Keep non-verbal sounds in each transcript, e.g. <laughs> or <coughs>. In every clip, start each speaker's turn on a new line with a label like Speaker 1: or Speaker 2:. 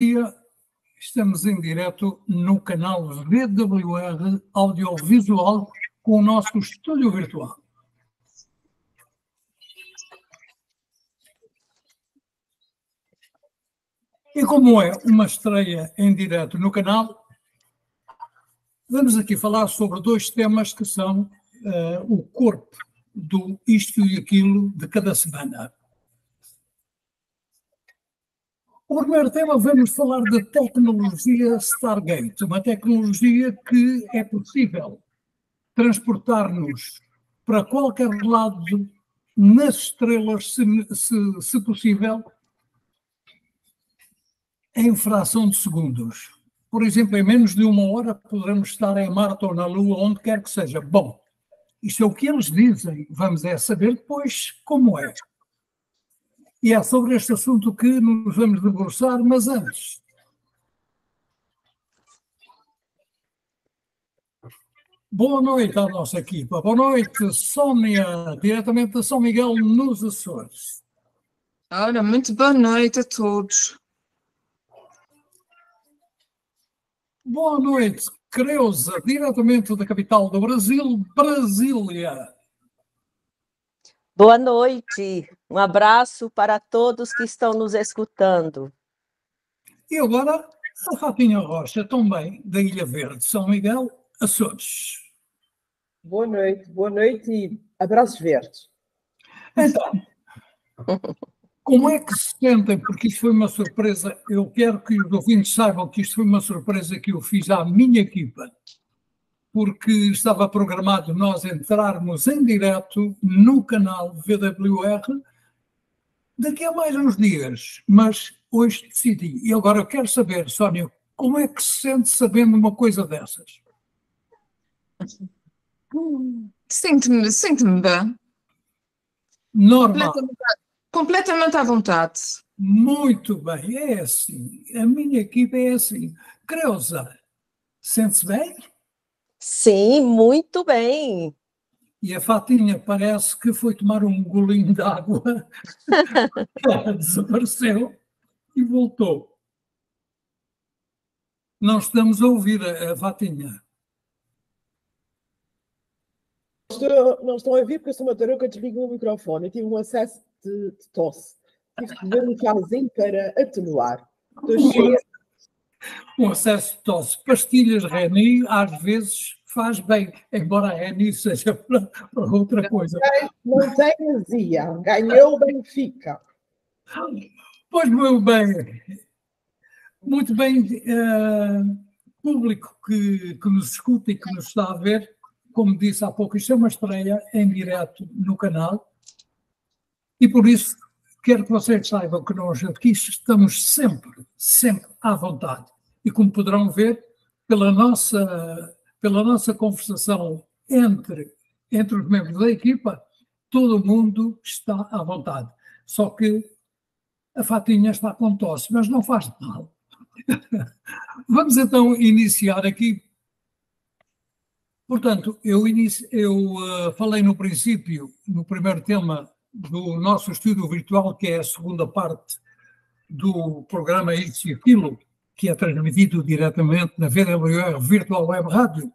Speaker 1: dia estamos em direto no canal VWR Audiovisual com o nosso estúdio virtual. E como é uma estreia em direto no canal, vamos aqui falar sobre dois temas que são uh, o corpo do isto e aquilo de cada semana. O primeiro tema, vamos falar da tecnologia Stargate, uma tecnologia que é possível transportar-nos para qualquer lado nas estrelas, se, se, se possível, em fração de segundos. Por exemplo, em menos de uma hora poderemos estar em Marte ou na Lua, onde quer que seja. Bom, isto é o que eles dizem, vamos é saber depois como é. E é sobre este assunto que nos vamos debruçar, mas antes. Boa noite à nossa equipa. Boa noite, Sónia, diretamente de São Miguel, nos Açores.
Speaker 2: Ora, muito boa noite a todos.
Speaker 1: Boa noite, Creuza, diretamente da capital do Brasil, Brasília.
Speaker 3: Boa noite, um abraço para todos que estão nos escutando.
Speaker 1: E agora, a Rafinha Rocha, também da Ilha Verde, São Miguel, Açores.
Speaker 4: Boa noite, boa noite e abraços verdes.
Speaker 1: Então, como é que se sentem? Porque isto foi uma surpresa. Eu quero que os ouvintes saibam que isto foi uma surpresa que eu fiz à minha equipa porque estava programado nós entrarmos em direto no canal VWR daqui a mais uns dias, mas hoje decidi. E agora eu quero saber, Sónia, como é que se sente sabendo uma coisa dessas?
Speaker 2: Sinto-me sinto bem.
Speaker 1: Normal.
Speaker 2: Completamente, completamente à vontade.
Speaker 1: Muito bem, é assim. A minha equipe é assim. Creuza, sente-se bem?
Speaker 3: Sim, muito bem.
Speaker 1: E a Fatinha parece que foi tomar um golinho de água, <laughs> ela desapareceu e voltou. Não estamos a ouvir a, a Fatinha.
Speaker 4: Estou, não estão a ouvir porque eu sou uma tarouca, desligo o microfone. Eu tive um acesso de, de tosse. Tive que beber um chazinho para atenuar. Estou cheia
Speaker 1: um acesso de tosse. Pastilhas Reni, às vezes, faz bem, embora a Reni seja <laughs> para, para outra coisa.
Speaker 4: Não tem azia, ganhou o Benfica.
Speaker 1: Pois, meu bem, muito bem, uh, público que, que nos escuta e que nos está a ver, como disse há pouco, isto é uma estreia em direto no canal e por isso quero que vocês saibam que nós aqui estamos sempre, sempre à vontade. E como poderão ver, pela nossa, pela nossa conversação entre, entre os membros da equipa, todo mundo está à vontade. Só que a Fatinha está com tosse, mas não faz mal. <laughs> Vamos então iniciar aqui. Portanto, eu, inicio, eu uh, falei no princípio, no primeiro tema do nosso estudo virtual, que é a segunda parte do programa Isso e Aquilo, que é transmitido diretamente na VWR Virtual Web Rádio.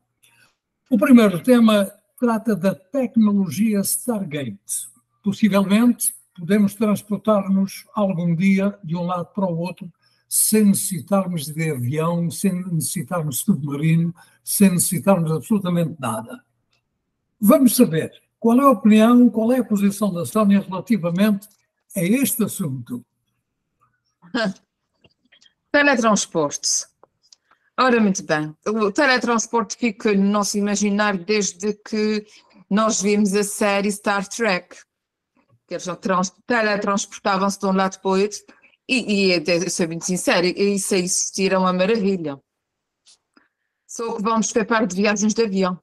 Speaker 1: O primeiro tema trata da tecnologia Stargate. Possivelmente podemos transportar-nos algum dia de um lado para o outro sem necessitarmos de avião, sem necessitarmos de submarino, sem necessitarmos absolutamente nada. Vamos saber qual é a opinião, qual é a posição da Sónia relativamente a este assunto. <laughs>
Speaker 2: Teletransporte. Ora, muito bem. O teletransporte fica no nosso imaginário desde que nós vimos a série Star Trek. Que eles teletransportavam-se de um lado para o outro. E, e eu sou muito sincero, isso existir é uma maravilha. Só que vamos parte de viagens de avião.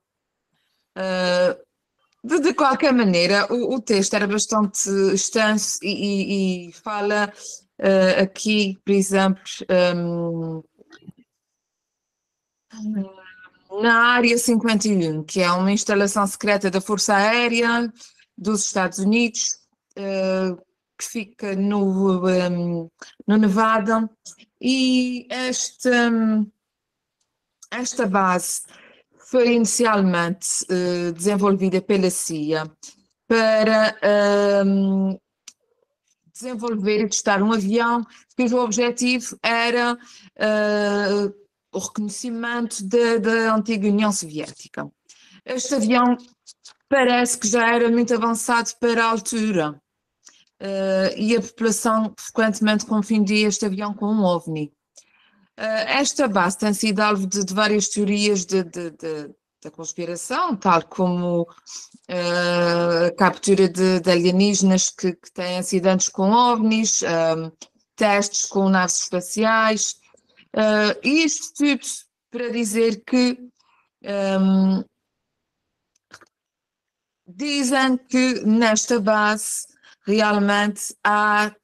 Speaker 2: Uh, de, de, qualquer maneira, o, o, texto era bastante extenso e, e, e fala uh, aqui, por exemplo, um, na Área 51, que é uma instalação secreta da Força Aérea dos Estados Unidos, uh, que fica no, um, no Nevada, e esta, esta base foi inicialmente uh, desenvolvida pela CIA para um, desenvolver e testar um avião cujo objetivo era uh, o reconhecimento da antiga União Soviética. Este avião parece que já era muito avançado para a altura uh, e a população frequentemente confundia este avião com um OVNI. Uh, esta base tem sido alvo de, de várias teorias de, de, da conspiração, tal como uh, a captura de, de alienígenas que, que, têm acidentes com OVNIs, um, testes com naves espaciais, uh, isto tudo para dizer que um, dizem que nesta base realmente há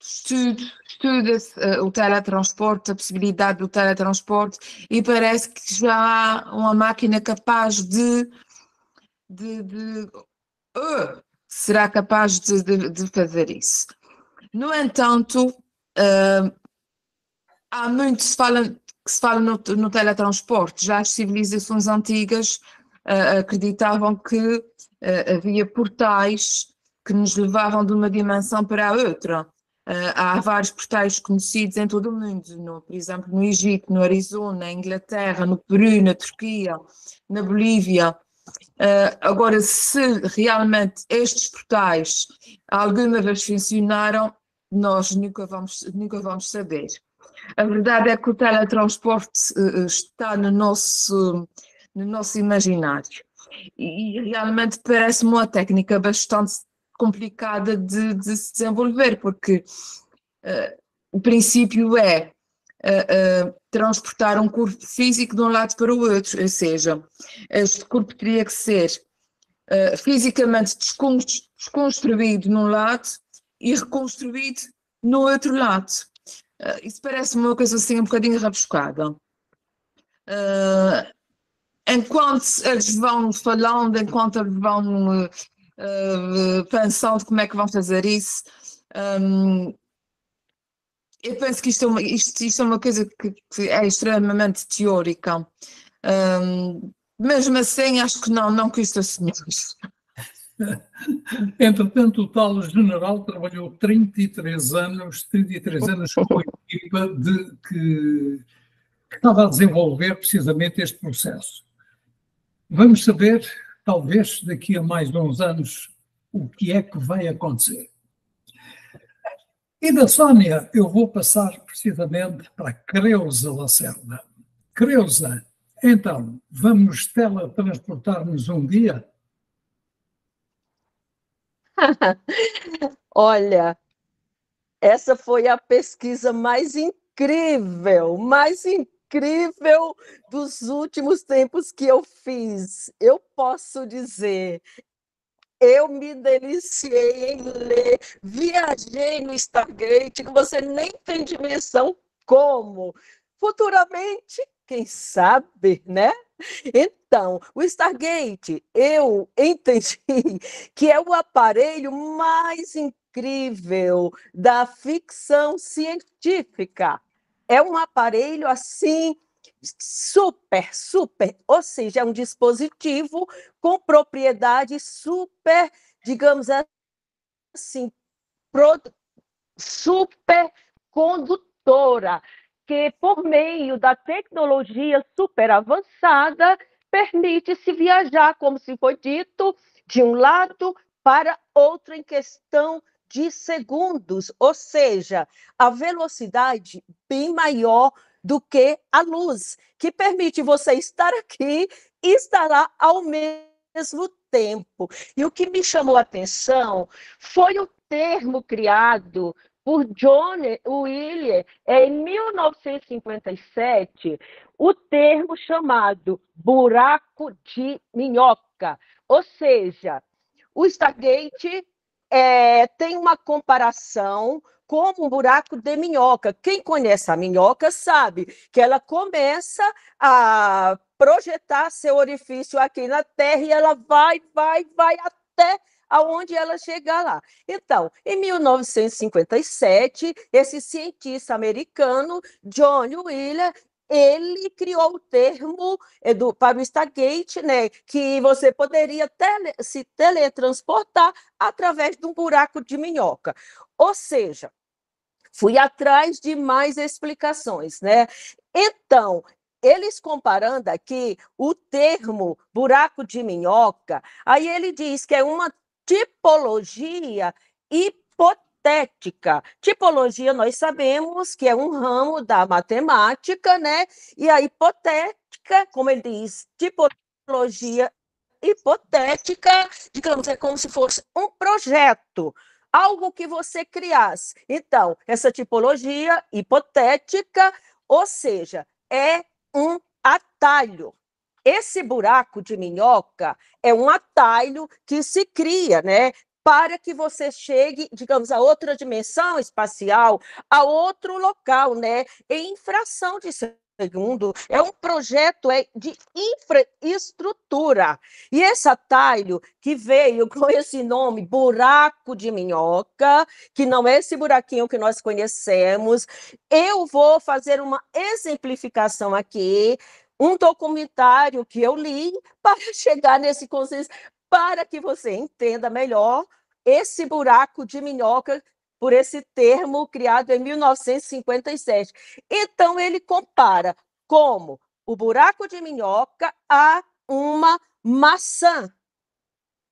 Speaker 2: estudo, estuda-se uh, o teletransporte, a possibilidade do teletransporte, e parece que já há uma máquina capaz de. de, de uh, será capaz de, de, de, fazer isso. No entanto, uh, há muito que se fala, no, no teletransporte. Já as civilizações antigas uh, acreditavam que havia portais que nos levavam de uma dimensão para a outra. Uh, há vários portais conhecidos em todo o mundo, no, por exemplo, no Egito, no Arizona, na Inglaterra, no Peru, na Turquia, na Bolívia. Uh, agora, se realmente estes portais alguma vez funcionaram, nós nunca vamos, nunca vamos saber. A verdade é que o teletransporte uh, está no nosso, no nosso imaginário. E realmente parece-me uma técnica bastante complicada de, de se desenvolver, porque uh, o princípio é uh, transportar um corpo físico de um lado para o outro, ou seja, este corpo teria que ser fisicamente desconstruído num lado e reconstruído no outro lado. isso parece uma coisa assim um bocadinho rabiscada. enquanto eles vão falando, enquanto eles vão uh, pensão de como é que vão fazer isso. Um, eu penso que isto é uma, isto, isto é uma coisa que, que é extremamente teórica. Um, mesmo assim, acho que não, não custa senhores. <laughs>
Speaker 1: Entretanto, o tal general trabalhou 33 anos, 33 anos com a equipa de, que, que estava a desenvolver precisamente este processo. Vamos saber talvez daqui a mais uns anos, o que é que vai acontecer. E da Sónia, eu vou passar precisamente para Creuza Lacerda. Creuza, então, vamos teletransportar-nos um dia? <laughs>
Speaker 3: Olha, essa foi a pesquisa mais incrível, mais incrível incrível dos últimos tempos que eu fiz. Eu posso dizer, eu me deliciei em ler, viajei no Stargate, que você nem tem dimensão como. Futuramente, quem sabe, né? Então, o Stargate, eu entendi que é o aparelho mais incrível da ficção científica é um aparelho assim super, super, ou seja, é um dispositivo com propriedade super, digamos assim, pro, super condutora, que por meio da tecnologia super avançada permite-se viajar, como se foi dito, de um lado para outro em questão de segundos, ou seja, a velocidade bem maior do que a luz, que permite você estar aqui e estar lá ao mesmo tempo. E o que me chamou a atenção foi o termo criado por John Wheeler em 1957, o termo chamado buraco de minhoca, ou seja, o Stargate é, tem uma comparação como um buraco de minhoca. Quem conhece a minhoca sabe que ela começa a projetar seu orifício aqui na Terra e ela vai, vai, vai até aonde ela chegar lá. Então, em 1957, esse cientista americano, John Wheeler, ele criou o termo do, para o Stargate, né, que você poderia tele, se teletransportar através de um buraco de minhoca. Ou seja, fui atrás de mais explicações, né? Então, eles comparando aqui o termo buraco de minhoca, aí ele diz que é uma tipologia hipotética. Tipologia, nós sabemos que é um ramo da matemática, né? E a hipotética, como ele diz, tipologia hipotética, digamos, é como se fosse um projeto, algo que você criasse. Então, essa tipologia hipotética, ou seja, é um atalho. Esse buraco de minhoca é um atalho que se cria, né? Para que você chegue, digamos, a outra dimensão espacial, a outro local, né? Em fração de segundo, é um projeto é, de infraestrutura. E esse atalho que veio <laughs> com esse nome, buraco de minhoca, que não é esse buraquinho que nós conhecemos, eu vou fazer uma exemplificação aqui, um documentário que eu li <laughs> para chegar nesse consenso, para que você entenda melhor esse buraco de minhoca por esse termo criado em 1957. Então, ele compara como o buraco de minhoca a uma maçã. O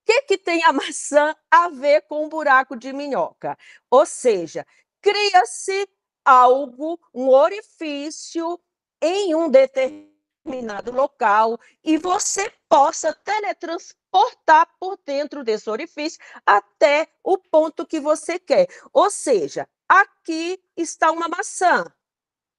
Speaker 3: que, que tem a <laughs> maçã a ver com o buraco de minhoca? Ou seja, cria-se algo, um orifício em um determinado local e você possa teletransportar portar por dentro desse orifício até o ponto que você quer. Ou seja, aqui está uma maçã.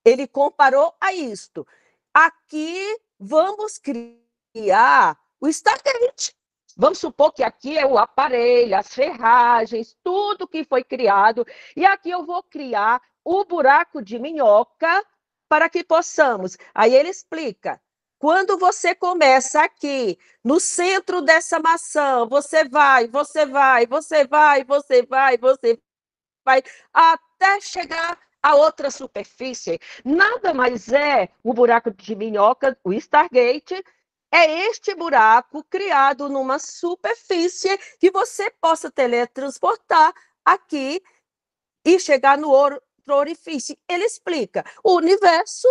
Speaker 3: Ele comparou a isto. Aqui vamos criar o Stargate. Vamos supor que aqui é o aparelho, as ferragens, tudo que foi criado. E aqui eu vou criar o buraco de minhoca para que possamos. Aí ele explica: quando você começa aqui, no centro dessa maçã, você vai, você vai, você vai, você vai, você vai, até chegar a outra superfície. Nada mais é o buraco de minhoca, o Stargate, é este buraco criado numa superfície que você possa teletransportar aqui e chegar no outro orifício. Ele explica: o universo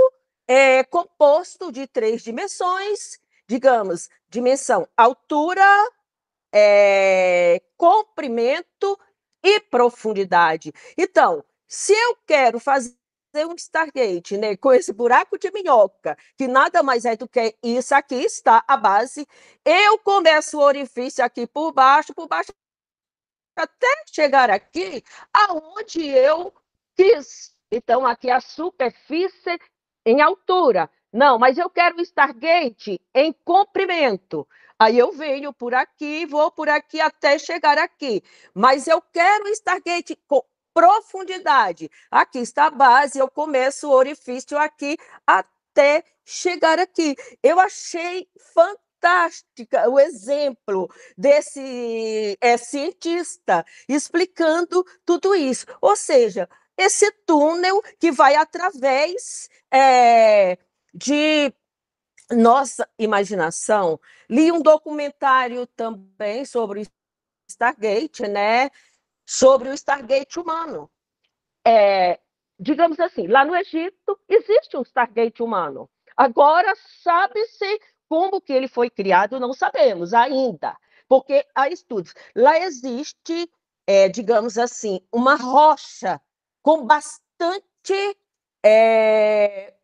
Speaker 3: é composto de três dimensões, digamos, dimensão altura, é, comprimento e profundidade. Então, se eu quero fazer um Stargate né, com esse buraco de minhoca, que nada mais é do que isso aqui está a base, eu começo o orifício aqui por baixo, por baixo, até chegar aqui aonde eu quis. Então, aqui a superfície em altura. Não, mas eu quero o Stargate em comprimento. Aí eu venho por aqui, vou por aqui até chegar aqui. Mas eu quero o Stargate com profundidade. Aqui está a base, eu começo o orifício aqui até chegar aqui. Eu achei fantástica o exemplo desse é, cientista explicando tudo isso. Ou seja, esse túnel que vai através é, de nossa imaginação. Li um documentário também sobre o Stargate, né? Sobre o Stargate humano. É, digamos assim, lá no Egito existe um Stargate humano. Agora sabe-se como que ele foi criado, não sabemos ainda, porque há estudos. Lá existe, é, digamos assim, uma rocha com bastante é,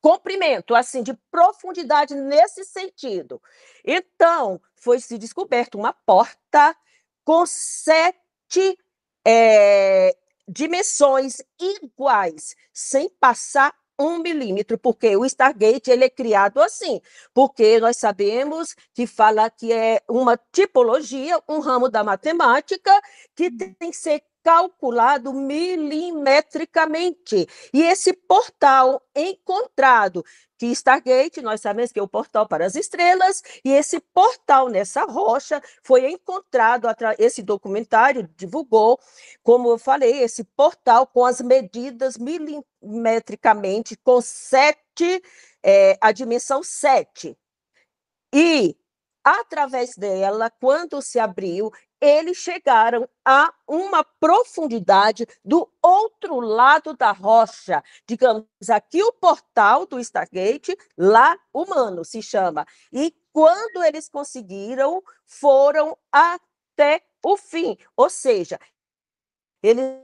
Speaker 3: comprimento, assim, de profundidade nesse sentido. Então, foi se descoberto uma porta com sete é, dimensões iguais, sem passar um milímetro, porque o Stargate ele é criado assim, porque nós sabemos que fala que é uma tipologia, um ramo da matemática que tem que ser calculado milimetricamente. E esse portal encontrado, que Stargate, nós sabemos que é o portal para as estrelas, e esse portal nessa rocha foi encontrado, esse documentário divulgou, como eu falei, esse portal com as medidas milimetricamente, com sete, é, a dimensão 7. E através dela, quando se abriu, eles chegaram a uma profundidade do outro lado da rocha. Digamos, aqui o portal do Stargate, lá humano se chama. E quando eles conseguiram, foram até o fim. Ou seja, eles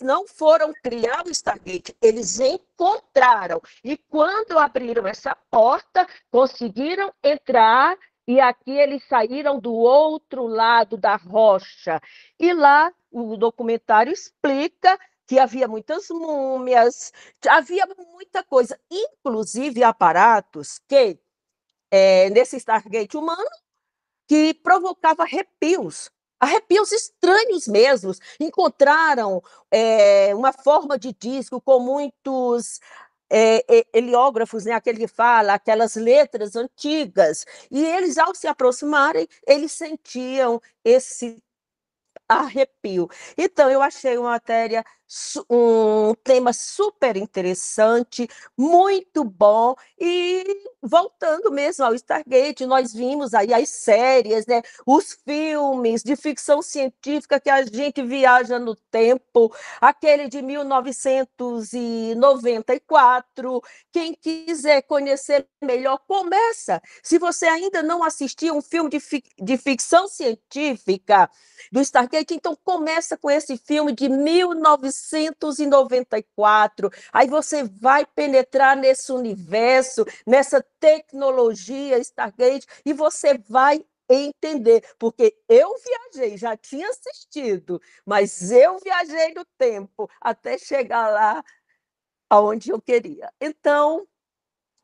Speaker 3: não foram criar o Stargate, eles encontraram. E quando abriram essa porta, conseguiram entrar e aqui eles saíram do outro lado da rocha. E lá o documentário explica que havia muitas múmias, havia muita coisa, inclusive aparatos que, é, nesse Stargate humano, que provocava arrepios, arrepios estranhos mesmos. Encontraram é, uma forma de disco com muitos é, é, heliógrafos, né, aquele que fala aquelas letras antigas, e eles, ao se aproximarem, eles sentiam esse arrepio. Então, eu achei uma matéria, um tema super interessante, muito bom, e voltando mesmo ao Stargate, nós vimos aí as séries, né, os filmes de ficção científica que a gente viaja no tempo, aquele de 1994, quem quiser conhecer melhor, começa. Se você ainda não assistiu um filme de, de ficção científica do Stargate, então começa com esse filme de 1994, aí você vai penetrar nesse universo, nessa tecnologia Stargate, e você vai entender, porque eu viajei, já tinha assistido, mas eu viajei no tempo até chegar lá aonde eu queria. Então,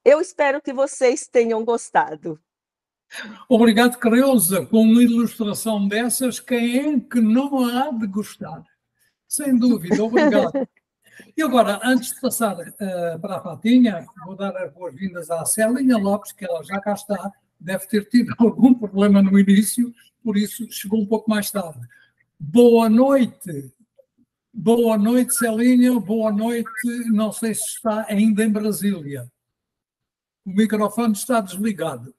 Speaker 3: eu espero que vocês tenham gostado.
Speaker 1: Obrigado, Creuza. Com uma ilustração dessas, quem é que não há de gostar? Sem dúvida, obrigado. E agora, antes de passar uh, para a Fatinha, vou dar as boas-vindas à Célia Lopes, que ela já cá está, deve ter tido <laughs> algum problema no início, por isso chegou um pouco mais tarde. Boa noite. Boa noite, Celinha. Boa noite. Não sei se está ainda em Brasília. O microfone está desligado.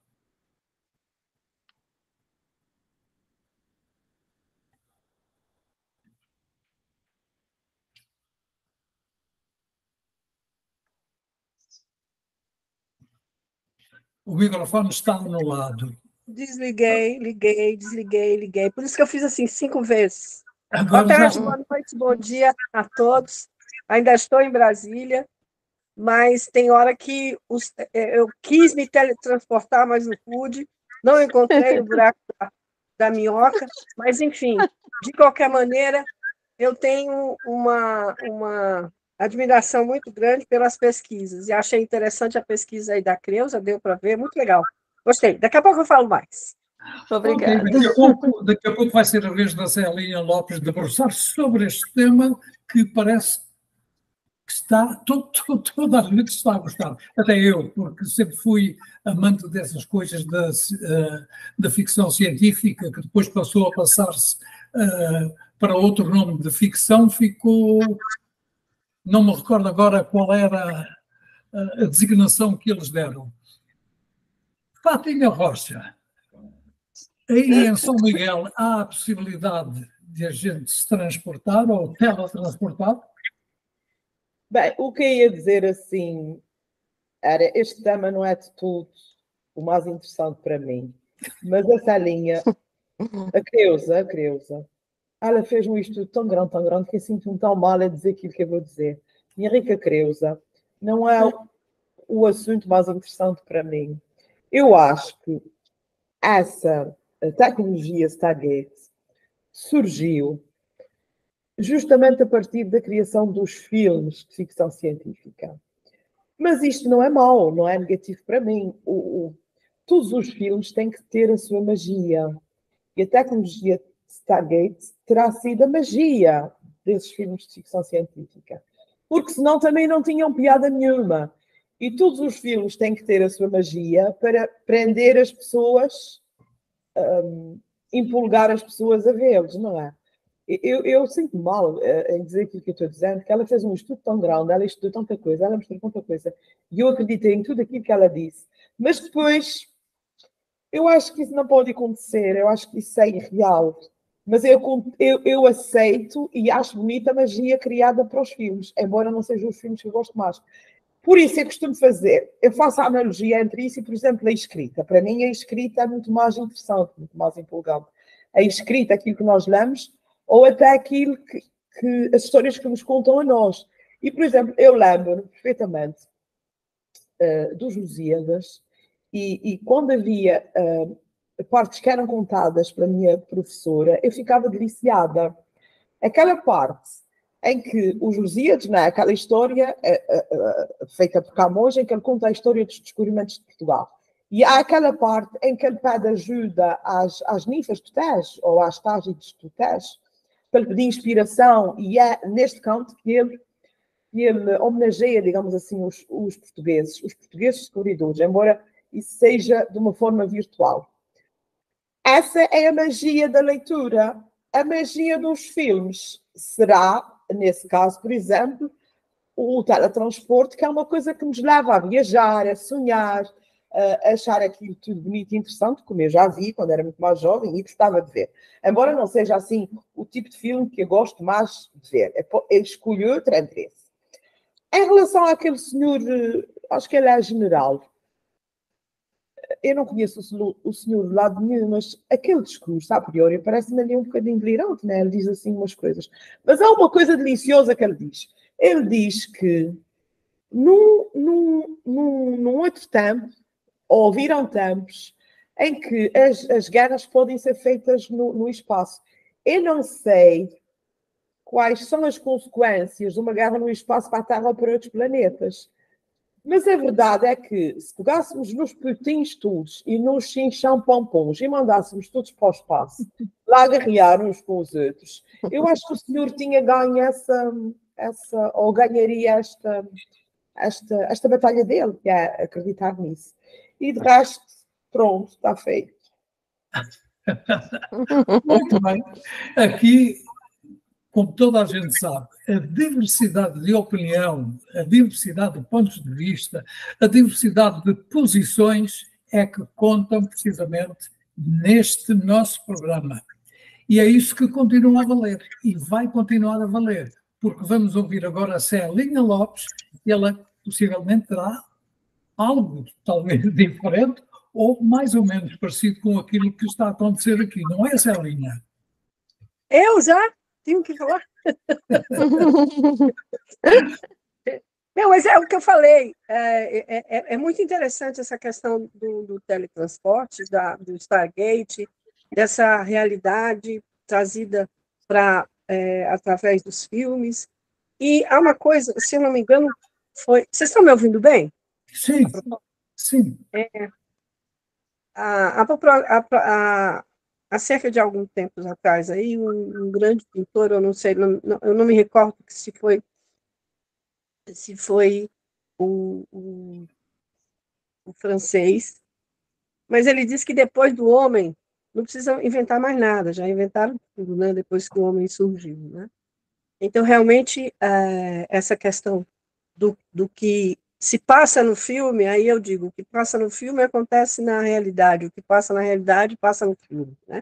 Speaker 1: O microfone está anulado.
Speaker 5: Desliguei, liguei, desliguei, liguei. Por isso que eu fiz assim cinco vezes. Agora boa tarde, já... boa noite, bom dia a todos. Ainda estou em Brasília, mas tem hora que os, é, eu quis me teletransportar, mas não pude. Não encontrei o buraco da, da minhoca, mas enfim, de qualquer maneira, eu tenho uma, uma admiração muito grande pelas pesquisas. E achei interessante a pesquisa aí da Creuza, deu para ver, muito legal. Gostei. Daqui a pouco eu falo mais.
Speaker 1: Obrigada. Okay, daqui, a pouco, daqui a pouco vai ser a vez da Celinha Lopes debruçar sobre este tema que parece que está, todo, todo, toda a gente está a gostar, até eu, porque sempre fui amante dessas coisas da, uh, da ficção científica, que depois passou a passar-se uh, para outro nome de ficção, ficou não me recordo agora qual era a designação que eles deram. Fátima Rocha, aí em São Miguel há a possibilidade de a gente se transportar ou teletransportar?
Speaker 4: Bem, o que eu ia dizer assim era, este tema não é de tudo o mais interessante para mim, mas essa linha, a Creuza, a Creuza, ela fez um estudo tão grande, tão grande, que eu sinto-me tão mal a dizer aquilo que eu vou dizer. Minha rica Creuza, não é o assunto mais interessante para mim. Eu acho que essa tecnologia Stargate surgiu justamente a partir da criação dos filmes de ficção científica. Mas isto não é mau, não é negativo para mim. O, o, todos os filmes têm que ter a sua magia. E a tecnologia Stargate terá sido a magia desses filmes de ficção científica. Porque senão também não tinham piada nenhuma. E todos os filmes têm que ter a sua magia para prender as pessoas, um, empolgar as pessoas a vê-los, não é? Eu, eu sinto mal uh, em dizer aquilo que eu estou dizendo, que ela fez um estudo tão grande, ela estudou tanta coisa, ela mostrou tanta coisa, e eu acreditei em tudo aquilo que ela disse. Mas depois, eu acho que isso não pode acontecer, eu acho que isso é irreal. Mas eu, eu, eu aceito e acho bonita a magia criada para os filmes, embora não sejam os filmes que eu gosto mais. Por isso eu costumo fazer, eu faço a analogia entre isso e, por exemplo, a escrita. Para mim, a escrita é muito mais interessante, muito mais empolgante. A escrita, aquilo que nós lemos, ou até aquilo que, que as histórias que nos contam a nós. E, por exemplo, eu lembro perfeitamente uh, dos Lusíadas, e, e, quando havia uh, partes que eram contadas para a minha professora, eu ficava deliciada. Aquela parte em que os Lusíadas, não é? aquela história uh, feita por Camões, em que ele conta a história dos descobrimentos de Portugal. E há aquela parte em que ele pede ajuda às, às ninfas totéis, ou às tágides totéis, para pedir inspiração, e é neste canto que ele, ele homenageia, digamos assim, os, os portugueses, os portugueses descobridores, embora isso seja de uma forma virtual. Essa é a magia da leitura. A magia dos filmes será, nesse caso, por exemplo, o teletransporte, que é uma coisa que nos leva a viajar, a sonhar, uh, achar aquilo tudo bonito e interessante, como eu já vi quando era muito mais jovem e gostava de ver. Embora não seja assim o tipo de filme que eu gosto mais de ver, ele escolheu outro interesse. Em relação àquele senhor, eh, acho que ele é general, eu não conheço o senhor, de lado nenhum, mas aquele discurso, a priori, parece-me ali um bocadinho delirante, né? Ele diz assim umas coisas. Mas há uma coisa deliciosa que ele diz. Ele diz que num, num, num, num outro tempo, ou viram tempos em que as, as guerras podem ser feitas no, no espaço. Eu não sei quais são as consequências de uma guerra no espaço para a Terra ou para outros planetas. Mas a verdade é que, se pegássemos nos putins todos e nos chinchão pompons e mandássemos todos para o espaço, lá agarrear uns com os outros, eu acho que o senhor tinha ganho essa, essa ou ganharia esta, esta, esta batalha dele, que é acreditar nisso. E de resto, pronto, está feito. <laughs>
Speaker 1: Muito bem. Aqui, como toda a gente sabe, a diversidade de opinião, a diversidade de pontos de vista, a diversidade de posições é que contam precisamente neste nosso programa. E é isso que continua a valer e vai continuar a valer, porque vamos ouvir agora a Celinha Lopes, e ela possivelmente terá algo talvez <laughs> diferente ou mais ou menos parecido com aquilo que está a acontecer aqui, não é, Celinha?
Speaker 5: Eu já tenho que falar. Não, mas é o que eu falei. É, é, é, é muito interessante essa questão do, do teletransporte, da, do Stargate, dessa realidade trazida para é, através dos filmes. E há uma coisa, se eu não me engano, foi. Vocês estão me ouvindo bem?
Speaker 1: Sim, sim.
Speaker 5: É, há, há, há, cerca de algum tempo atrás, aí, um, um grande pintor, eu não sei, não, não, eu não me recordo se foi, se foi o, o, o francês, mas ele disse que depois do homem não precisa inventar mais nada, já inventaram tudo, né, depois que o homem surgiu, né? Então, realmente, é, essa questão do, do que se passa no filme, aí eu digo, o que passa no filme acontece na realidade, o que passa na realidade passa no filme, né?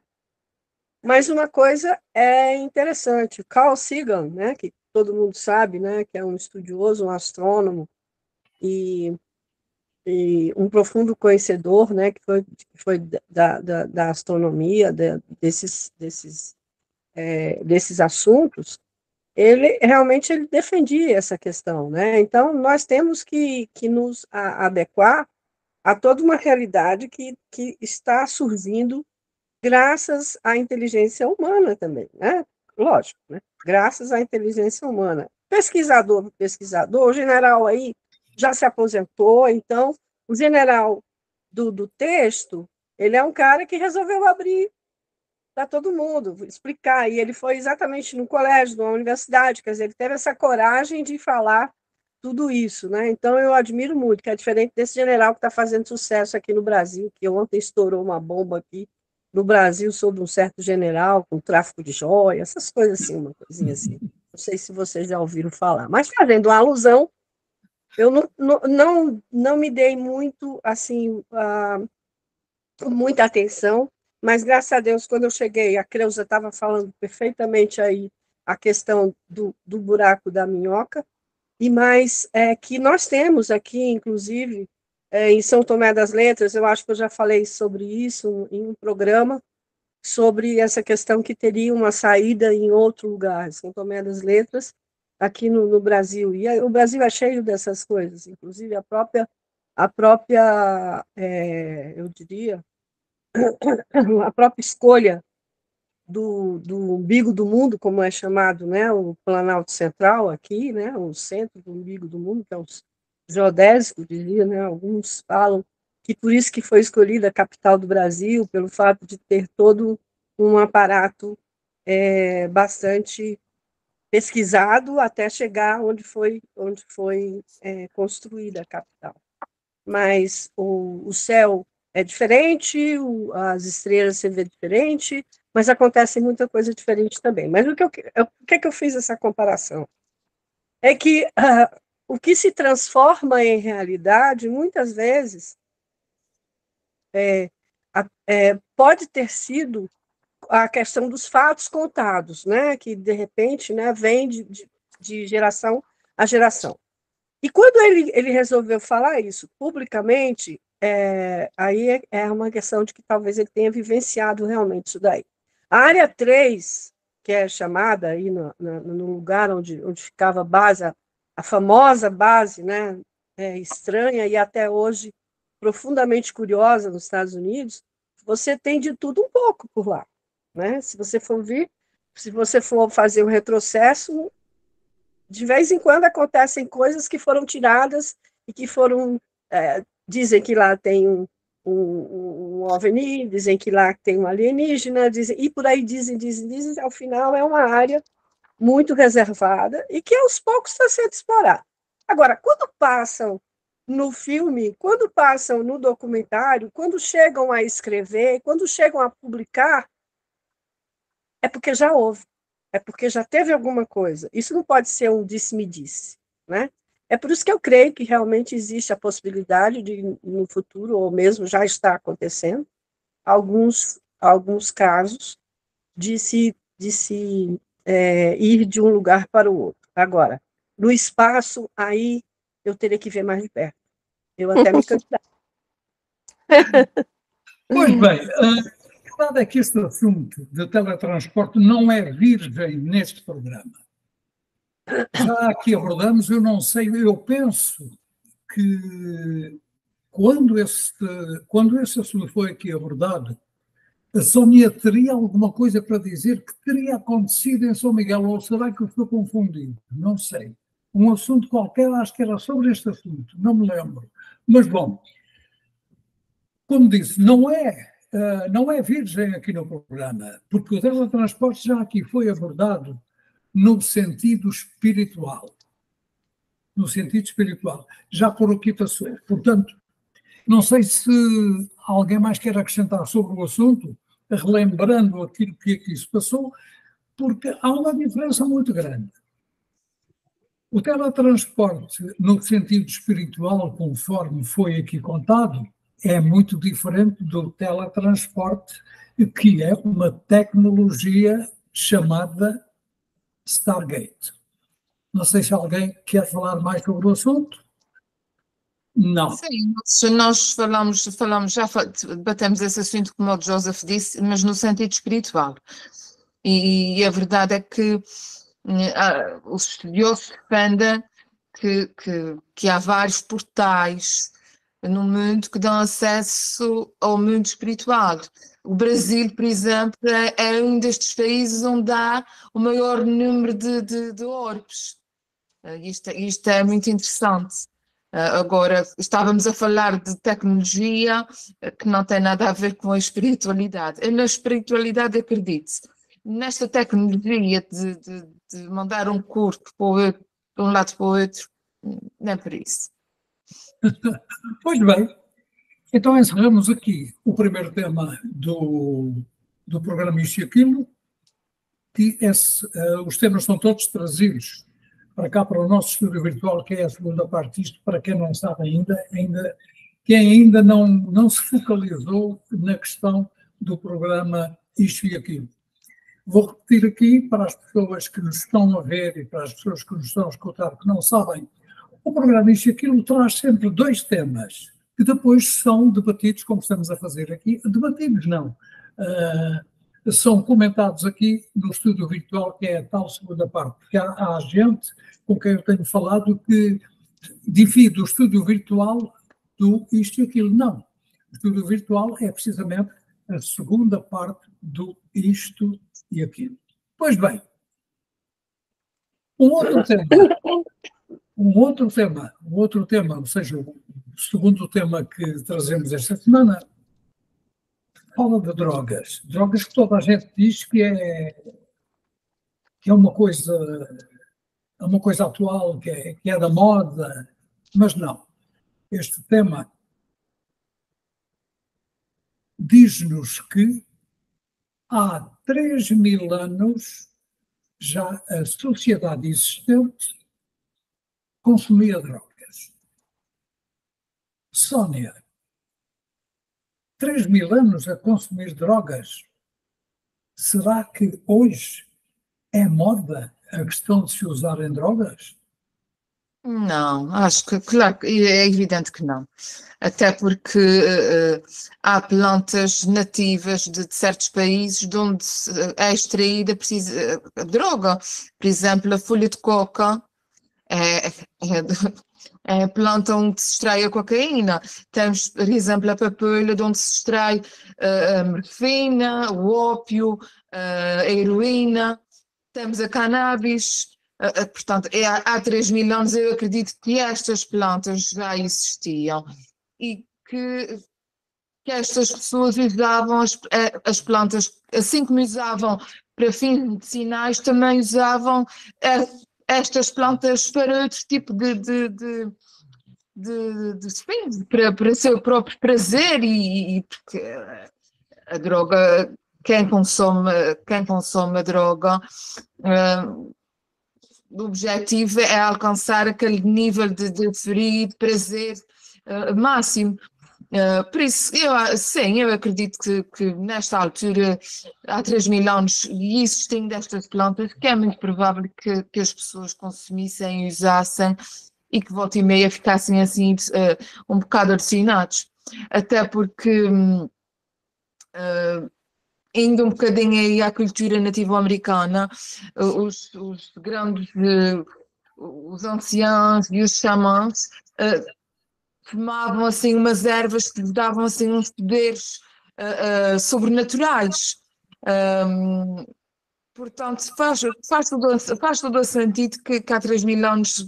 Speaker 5: Mas uma coisa é interessante, o Carl Sagan, né, que todo mundo sabe, né, que é um estudioso, um astrônomo e, e um profundo conhecedor, né, que foi, que foi da, da, da astronomia, de, desses, desses, é, desses assuntos, ele realmente ele defendia essa questão, né? Então nós temos que, que nos adequar a toda uma realidade que, que está surgindo graças à inteligência humana também, né? Lógico, né? Graças à inteligência humana. Pesquisador, pesquisador, o general aí já se aposentou, então o general do, do texto, ele é um cara que resolveu abrir para todo mundo, explicar. E ele foi exatamente no colégio, na universidade, quer dizer, ele teve essa coragem de falar tudo isso, né? Então eu admiro muito, que é diferente desse general que está fazendo sucesso aqui no Brasil, que ontem estourou uma bomba aqui no Brasil sobre um certo general com tráfico de joias, essas coisas assim, uma coisinha assim. Não sei se vocês já ouviram falar, mas fazendo uma alusão, eu não, não, não, não me dei muito, assim, uh, muita atenção, mas graças a Deus, quando eu cheguei, a Creuza estava falando perfeitamente aí a questão do, do buraco da minhoca, e mais é, que nós temos aqui, inclusive, é, em São Tomé das Letras, eu acho que eu já falei sobre isso em um programa, sobre essa questão que teria uma saída em outro lugar, São Tomé das Letras, aqui no, no Brasil. E o Brasil é cheio dessas coisas, inclusive a própria, a própria é, eu diria, <coughs> a própria escolha do, do umbigo do mundo, como é chamado, né, o Planalto Central aqui, né, o centro do umbigo do mundo, que é o geodésico, diria, né, alguns falam que por isso que foi escolhida a capital do Brasil, pelo fato de ter todo um aparato é, bastante pesquisado até chegar onde foi, onde foi é, construída a capital. Mas o, o céu é diferente, o, as estrelas se vê diferente, mas acontece muita coisa diferente também. Mas o que, eu, o que, é que eu fiz essa comparação? É que uh, o que se transforma em realidade, muitas vezes, é, é, pode ter sido a questão dos fatos contados, né, que de repente né, vem de, de, de geração a geração. E quando ele, ele resolveu falar isso publicamente, é, aí é, é uma questão de que talvez ele tenha vivenciado realmente isso daí. A área 3, que é chamada aí no, no, no lugar onde, onde ficava a base, a, a famosa base né, é, estranha e até hoje profundamente curiosa nos Estados Unidos, você tem de tudo um pouco por lá. Né? Se você for vir, se você for fazer o retrocesso, de vez em quando acontecem coisas que foram tiradas e que foram. É, dizem que lá tem um, um, um OVNI, dizem que lá tem um alienígena, dizem, e por aí dizem, dizem, dizem, ao final é uma área muito reservada e que aos poucos está sendo explorada. Agora, quando passam no filme, quando passam no documentário, quando chegam a escrever, quando chegam a publicar, é porque já houve, é porque já teve alguma coisa. Isso não pode ser um disse-me-disse, né? É por isso que eu creio que realmente existe a possibilidade de, no futuro, ou mesmo já está acontecendo, alguns, alguns casos de se, de se é, ir de um lugar para o outro. Agora, no espaço, aí eu teria que ver mais de perto. Eu até me <laughs> candidato.
Speaker 1: Pois bem, a verdade é que este assunto de teletransporte não é virgem neste programa já aqui abordamos, eu não sei, eu penso que quando esse, quando esse assunto foi aqui abordado, a Sónia teria alguma coisa para dizer que teria acontecido em São Miguel, ou será que eu estou confundido? Não sei. Um assunto qualquer, acho que era sobre este assunto, não me lembro. Mas, bom, como disse, não é, uh, não é virgem aqui no programa, porque o teletransporte já aqui foi abordado no sentido espiritual. No sentido espiritual. Já por aqui passou. Portanto, não sei se alguém mais quer acrescentar sobre o assunto, relembrando aquilo que aqui se passou, porque há uma diferença muito grande. O teletransporte, no sentido espiritual, conforme foi aqui contado, é muito diferente do teletransporte, que é uma tecnologia chamada Stargate. Não sei se alguém quer falar mais sobre o assunto. Não.
Speaker 2: Sim, nós falamos, falamos já batemos esse assunto, como o Joseph disse, mas no sentido espiritual. E, e a verdade é que uh, os estudiosos defendem que, que, que há vários portais no mundo que dão acesso ao mundo espiritual. O Brasil, por exemplo, é, é um destes países onde há o maior número de, de, de orbes. Uh, isto, isto é muito interessante. Uh, agora, estávamos a falar de tecnologia uh, que não tem nada a ver com a espiritualidade. Eu na espiritualidade acredito. Nesta tecnologia de, de, de mandar um corpo para um lado para o outro, não é por isso.
Speaker 1: Pois bem, então encerramos aqui o primeiro tema do, do programa Isto e Aquilo, que esse, uh, os temas são todos trazidos para cá, para o nosso estúdio virtual, que é a segunda parte disto, para quem não sabe ainda, ainda quem ainda não, não se focalizou na questão do programa Isto e Aquilo. Vou repetir aqui para as pessoas que nos estão a ver e para as pessoas que nos estão a escutar que não sabem, o programa Isto e Aquilo traz sempre dois temas que depois são debatidos, como estamos a fazer aqui, debatidos não, uh, são comentados aqui no estúdio virtual, que é a tal segunda parte, porque há, há gente com quem eu tenho falado que divide o estúdio virtual do isto e aquilo. Não. O estúdio virtual é precisamente a segunda parte do isto e aquilo. Pois bem, um outro <laughs> tema, um outro tema, um outro tema, ou seja, o segundo tema que trazemos esta semana fala de drogas. Drogas que toda a gente diz que é, que é uma coisa é uma coisa atual, que é, que é da moda, mas não. Este tema diz-nos que há 3 mil anos já a sociedade existente consumia drogas. Sónia, 3 mil anos a consumir drogas, será que hoje é moda a questão de se usarem drogas?
Speaker 2: Não, acho que, claro, é evidente que não. Até porque uh, há plantas nativas de, de, certos países de onde é extraída precisa, droga. Por exemplo, a folha de coca é, é, é a planta onde se extrai a cocaína. Temos, por exemplo, a papelha de onde se extrai uh, a morfina, o ópio, a heroína temos a cannabis, uh, uh, portanto, é, há, há 3 mil anos eu acredito que estas plantas já existiam e que, que estas pessoas usavam as, as plantas, assim como usavam para fins medicinais, também usavam uh, estas plantas para outro tipo de, de, de de, de, para, para seu próprio prazer e, e porque a droga quem consome, quem consome a droga, uh, o objetivo é alcançar aquele nível de, de de prazer uh, máximo. Uh, por isso, eu, sim, eu acredito que, que, nesta altura, há 3 mil anos, e existindo estas plantas, que é muito provável que, que as pessoas consumissem usassem e que volta e meia ficassem assim uh, um bocado alucinados. Até porque uh, indo um bocadinho aí à cultura nativa-americana, os, os, grandes, os anciãos e os xamãs uh, fumavam assim umas ervas que davam assim uns poderes uh, sobrenaturais. Um, portanto, faz, faz, todo, faz todo o sentido que, que há 3 mil anos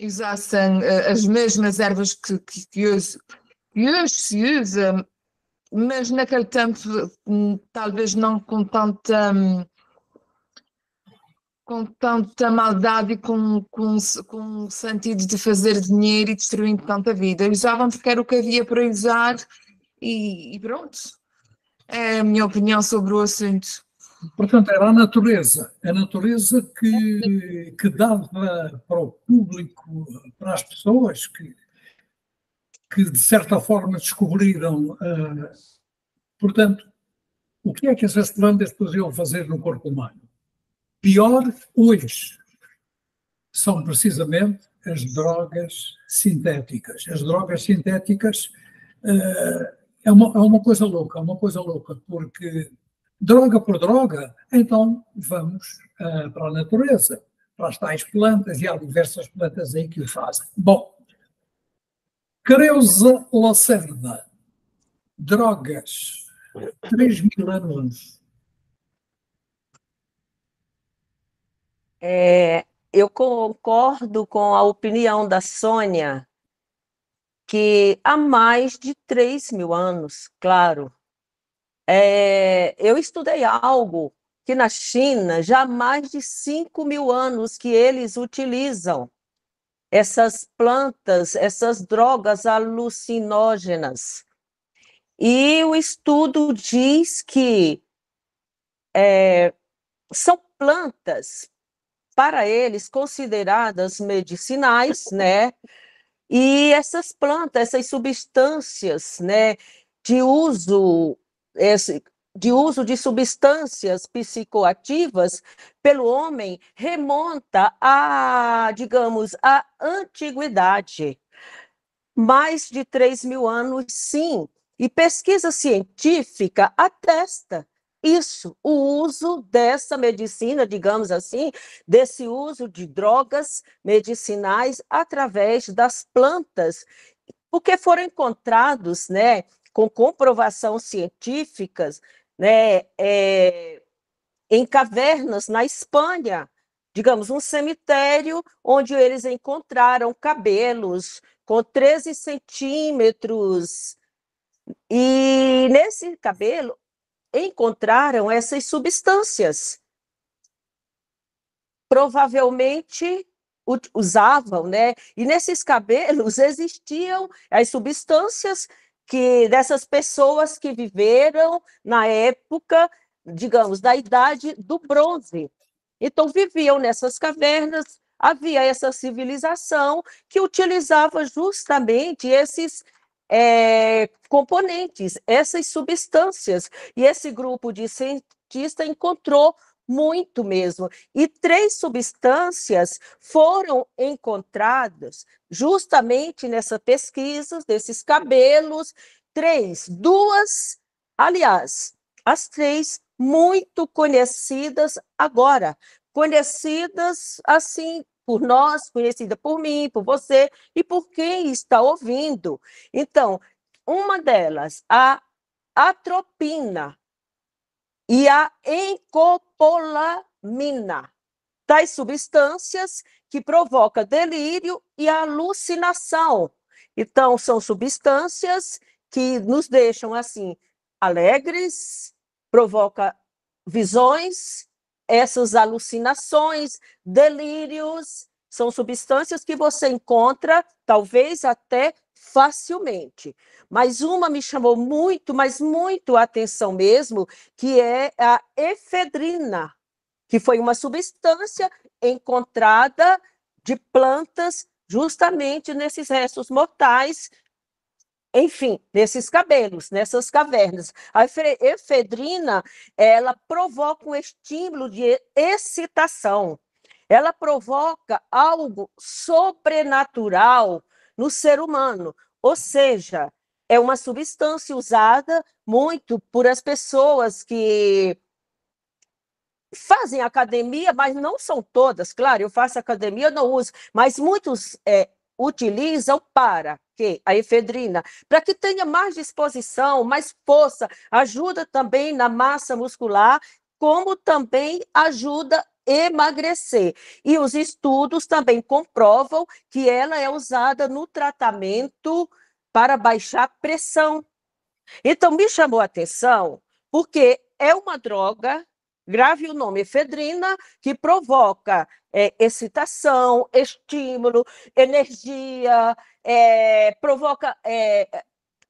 Speaker 2: usassem as mesmas ervas que, que, que, hoje, que hoje se usa mas naquele tempo hum, talvez não com tanta hum, com tanta maldade e com, com, com sentido de fazer dinheiro e destruindo tanta vida. Usavam porque era o que havia para usar e, e pronto. É a minha opinião sobre o assunto.
Speaker 1: Portanto, era a natureza, a natureza que, que dava para o público, para as pessoas que, que de certa forma descobriram, uh, portanto, o que é que essas plantas podiam fazer no corpo humano. Pior hoje são precisamente as drogas sintéticas. As drogas sintéticas uh, é, uma, é uma coisa louca, é uma coisa louca, porque droga por droga, então vamos uh, para a natureza, para as tais plantas, e há diversas plantas aí que o fazem. Bom, Creuza Lacerda, drogas, 3 mil anos.
Speaker 3: É, eu concordo com a opinião da Sônia que há mais de 3 mil anos, claro, é, eu estudei algo que na China já há mais de 5 mil anos que eles utilizam essas plantas, essas drogas alucinógenas. E o estudo diz que é, são plantas, para eles, consideradas medicinais, né? E essas plantas, essas substâncias, né, de uso, de uso de substâncias psicoativas pelo homem remonta a, digamos, a antiguidade. Mais de 3 mil anos, sim. E pesquisa científica atesta isso, o uso dessa medicina, digamos assim, desse uso de drogas medicinais através das plantas, porque foram encontrados, né, com comprovação científicas, né, é, em cavernas na Espanha, digamos, um cemitério onde eles encontraram cabelos com 13 centímetros. E nesse cabelo encontraram essas substâncias. Provavelmente usavam, né? E nesses cabelos <laughs> existiam as substâncias que dessas pessoas que viveram na época, digamos, da idade do bronze. Então viviam nessas cavernas, havia essa civilização que utilizava justamente esses é, componentes, essas substâncias. E esse grupo de cientistas encontrou muito mesmo. E três substâncias foram encontradas justamente nessa pesquisa desses cabelos. Três, duas, aliás, as três muito conhecidas agora, conhecidas assim por nós, conhecida por mim, por você e por quem está ouvindo. Então, uma delas, a atropina e a encopolamina, tais substâncias que provocam delírio e alucinação. Então, são substâncias que nos deixam assim alegres, provoca visões essas alucinações, delírios, são substâncias que você encontra, talvez até facilmente. Mas uma me chamou muito, mas muito a atenção mesmo, que é a efedrina, que foi uma substância encontrada de plantas justamente nesses restos mortais enfim, nesses cabelos, nessas cavernas. A efedrina, ela provoca um estímulo de excitação. Ela provoca algo sobrenatural no ser humano, ou seja, é uma substância usada muito por as pessoas que fazem academia, mas não são todas, claro, eu faço academia, não uso, mas muitos é, utilizam para que a efedrina, para que tenha mais disposição, mais força, ajuda também na massa muscular, como também ajuda emagrecer. E os estudos também comprovam que ela é usada no tratamento para baixar pressão. Então me chamou a atenção porque é uma droga grave o nome efedrina, que provoca é, excitação, estímulo, energia, é, provoca é,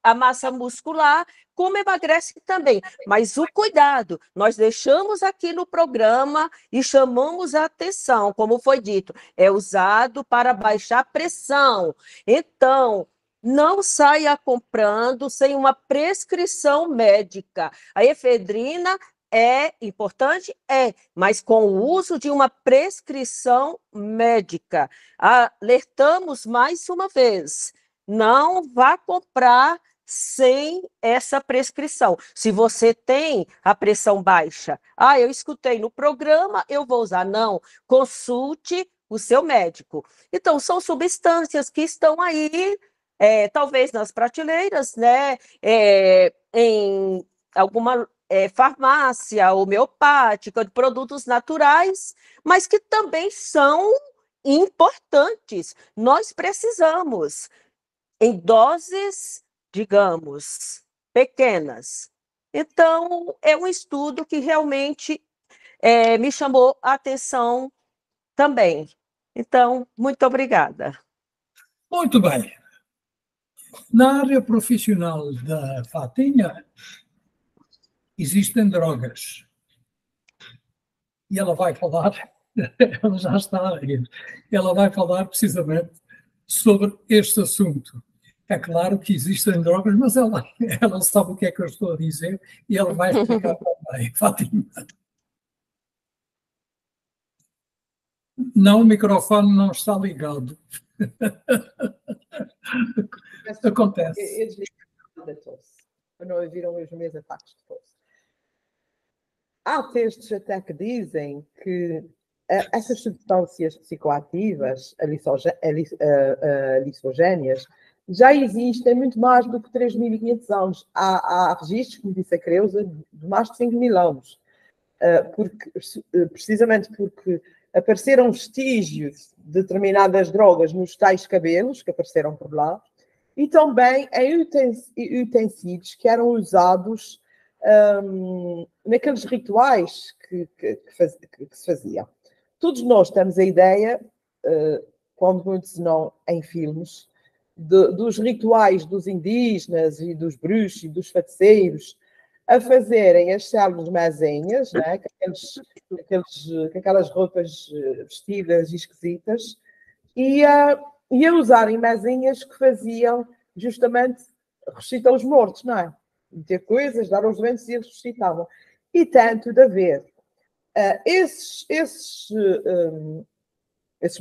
Speaker 3: a massa muscular, como emagrece também. Mas o cuidado, nós deixamos aqui no programa e chamamos a atenção, como foi dito, é usado para baixar pressão. Então, não saia comprando sem uma prescrição médica. A efedrina é importante? É, mas com o uso de uma prescrição médica. Alertamos mais uma vez: não vá comprar sem essa prescrição. Se você tem a pressão baixa, ah, eu escutei no programa, eu vou usar. Não, consulte o seu médico. Então, são substâncias que estão aí, é, talvez nas prateleiras, né? É, em alguma é, farmácia homeopática, de produtos naturais, mas que também são importantes. Nós precisamos. em doses, digamos, pequenas. Então, é um estudo que realmente é, me chamou a atenção também. Então, muito obrigada.
Speaker 1: Muito bem. Na área profissional da Fatinha, existem drogas. E ela vai falar, <laughs> ela já está aí, ela vai falar precisamente sobre este assunto. É claro que existem drogas, mas ela, <laughs> ela sabe o que é que eu estou a dizer e ela vai explicar <laughs> também, Fátima. Não, o microfone não está ligado. Acontece.
Speaker 4: Eu tosse, para não ouviram os meus ataques de tosse. Há textos até que dizem que uh, essas substâncias psicoativas, lisogénias, já existem muito mais do que 3.500 anos. Há, há registros, como disse a Creusa, de mais de 5.000 anos. Uh, porque, precisamente porque apareceram vestígios de determinadas drogas nos tais cabelos que apareceram por lá, e também em utensílios que eram usados um, naqueles rituais que, que, que, faz, que, se faziam. Todos nós temos a ideia, uh, quando muitos não em filmes, de, dos rituais dos indígenas e dos bruxos e dos feiticeiros a fazerem as células mazinhas, né? com, aqueles, aqueles, com aquelas roupas eh, vestidas e esquisitas, e a, e a usarem mazinhas que faziam justamente ressuscitar os mortos, não é? Meter coisas, dar aos doentes e eles ressuscitavam. E tanto de haver uh, esses, esses, um, esses,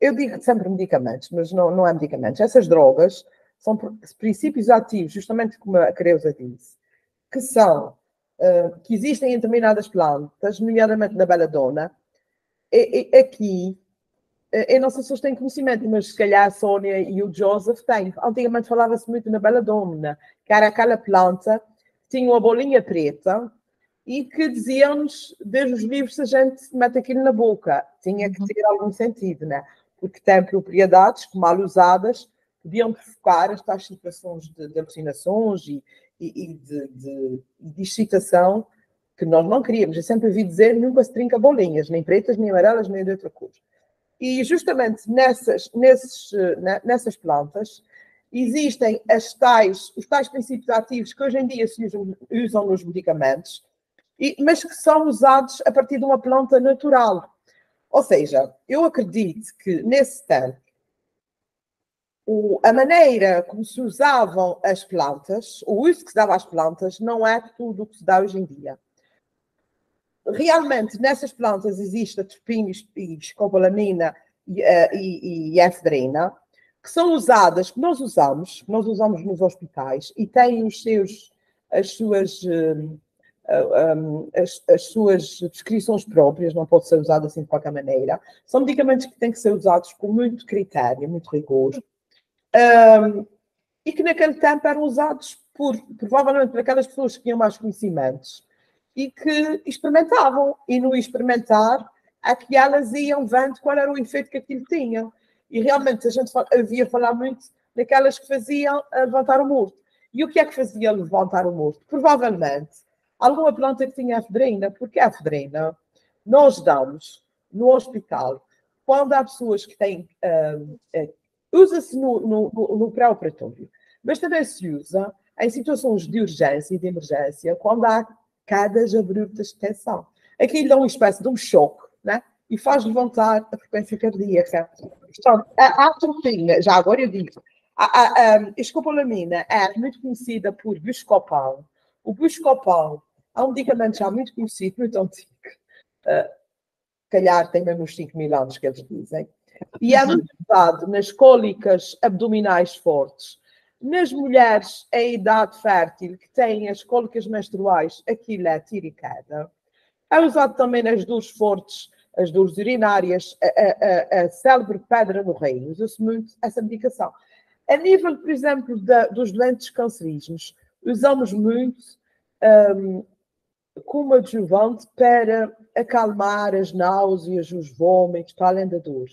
Speaker 4: eu digo sempre medicamentos, mas não, não é medicamentos. Essas drogas são princípios ativos, justamente como a Creusa disse, que são, uh, que existem em determinadas plantas, nomeadamente na beladona. E, e, aqui, uh, eu não sei se vocês têm conhecimento, mas se calhar a Sônia e o Joseph têm. Antigamente falava-se muito na beladona, que era aquela planta que tinha uma bolinha preta e que diziam-nos, desde os livros, se a gente mete aquilo na boca. Tinha que ter algum sentido, né? Porque tem propriedades que, mal usadas, podiam provocar estas situações de, de alucinações e, e, e de, de, de, excitação que nós não queríamos. Eu sempre ouvi dizer nunca se trinca bolinhas, nem pretas, nem amarelas, nem de outra cor. E justamente nessas, nesses, nessas plantas existem as tais, os tais princípios ativos que hoje em dia se usam, usam nos medicamentos, e, mas que são usados a partir de uma planta natural. Ou seja, eu acredito que nesse tempo o, a maneira como se usavam as plantas, o uso que se dava às plantas, não é tudo o que se dá hoje em dia. Realmente, nessas plantas existe a tropina e escopolamina e, eh, e, e efedrina, que são usadas, que nós usamos, que nós usamos nos hospitais e têm os seus, as suas eh, as, as, suas prescrições próprias, não pode ser usado assim de qualquer maneira. São medicamentos que têm que ser usados com muito critério, muito rigor, um, e que naquele tempo eram usados por, provavelmente por aquelas pessoas que tinham mais conhecimentos e que experimentavam, e no experimentar é que elas iam vendo qual era o efeito que aquilo tinha. E realmente a gente havia falar muito daquelas que faziam levantar o morto. E o que é que fazia levantar o morto? Provavelmente alguma planta que tinha efedrina, porque a efedrina nós damos no hospital quando há pessoas que têm uh, usa-se no, no, no pré-operatório, mas também se usa em situações de urgência e de emergência, quando há quedas abruptas de tensão. Aquilo dá uma espécie de um choque, né? E faz levantar a frequência cardíaca. Portanto, a atropina, já agora eu digo, a, a, a escopolamina é muito conhecida por buscopan. O buscopan é um medicamento já muito conhecido, muito antigo. Uh, calhar tem mesmo uns 5 mil anos que eles dizem. E é muito usado nas cólicas abdominais fortes. Nas mulheres em idade fértil que têm as cólicas menstruais, aquilo é tiriqueda. É usado também nas dores fortes, as dores urinárias, a, a, a, a célebre pedra no rei. Usa-se muito essa medicação. A nível, por exemplo, da, dos doentes cancerígenos, usamos muito um, como adjuvante para acalmar as náuseas, os vômitos, para além da dor.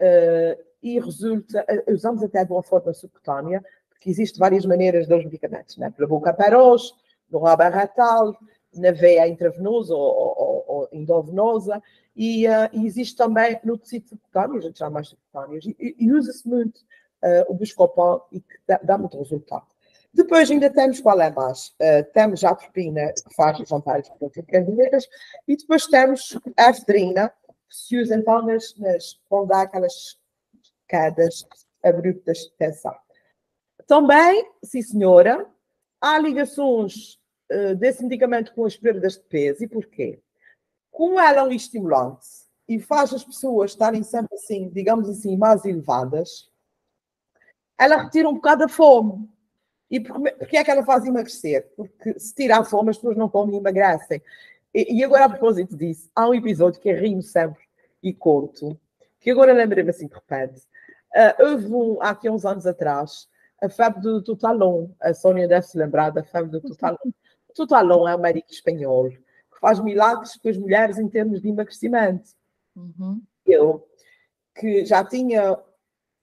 Speaker 4: Uh, e resulta, usamos até de uma forma subcutânea, porque existem várias maneiras dos medicamentos, né? pela boca peroz, no rabo retal, na veia intravenosa ou endovenosa, e, uh, e, existe também no tecido subcutâneo, a gente chama mais subcutâneos, e, e usa-se muito uh, o Buscopan e que dá, dá, muito resultado. Depois ainda temos qual é mais? Uh, temos a atropina, que faz vantagens cardíacas, e depois temos a efedrina, que se usa então nas, nas, quando há aquelas quedas abruptas de tensão. Também, sim senhora, há ligações uh, desse medicamento com as perdas de peso. E porquê? Como ela é um estimulante e faz as pessoas estarem sempre assim, digamos assim, mais elevadas, ela retira um bocado a fome. E porquê é que ela faz emagrecer? Porque se tira a fome, as pessoas não comem e emagrecem. E, e agora, a propósito disso, há um episódio que é rimo sempre e conto, que agora lembrei-me assim de repente. Uh, houve um, há aqui uns anos atrás, a febre do Tutalon. A Sónia deve se lembrar da febre do Tutalon. O Tutalon é um médico espanhol faz milagres com as mulheres em termos de emagrecimento. Uhum. Eu, que já tinha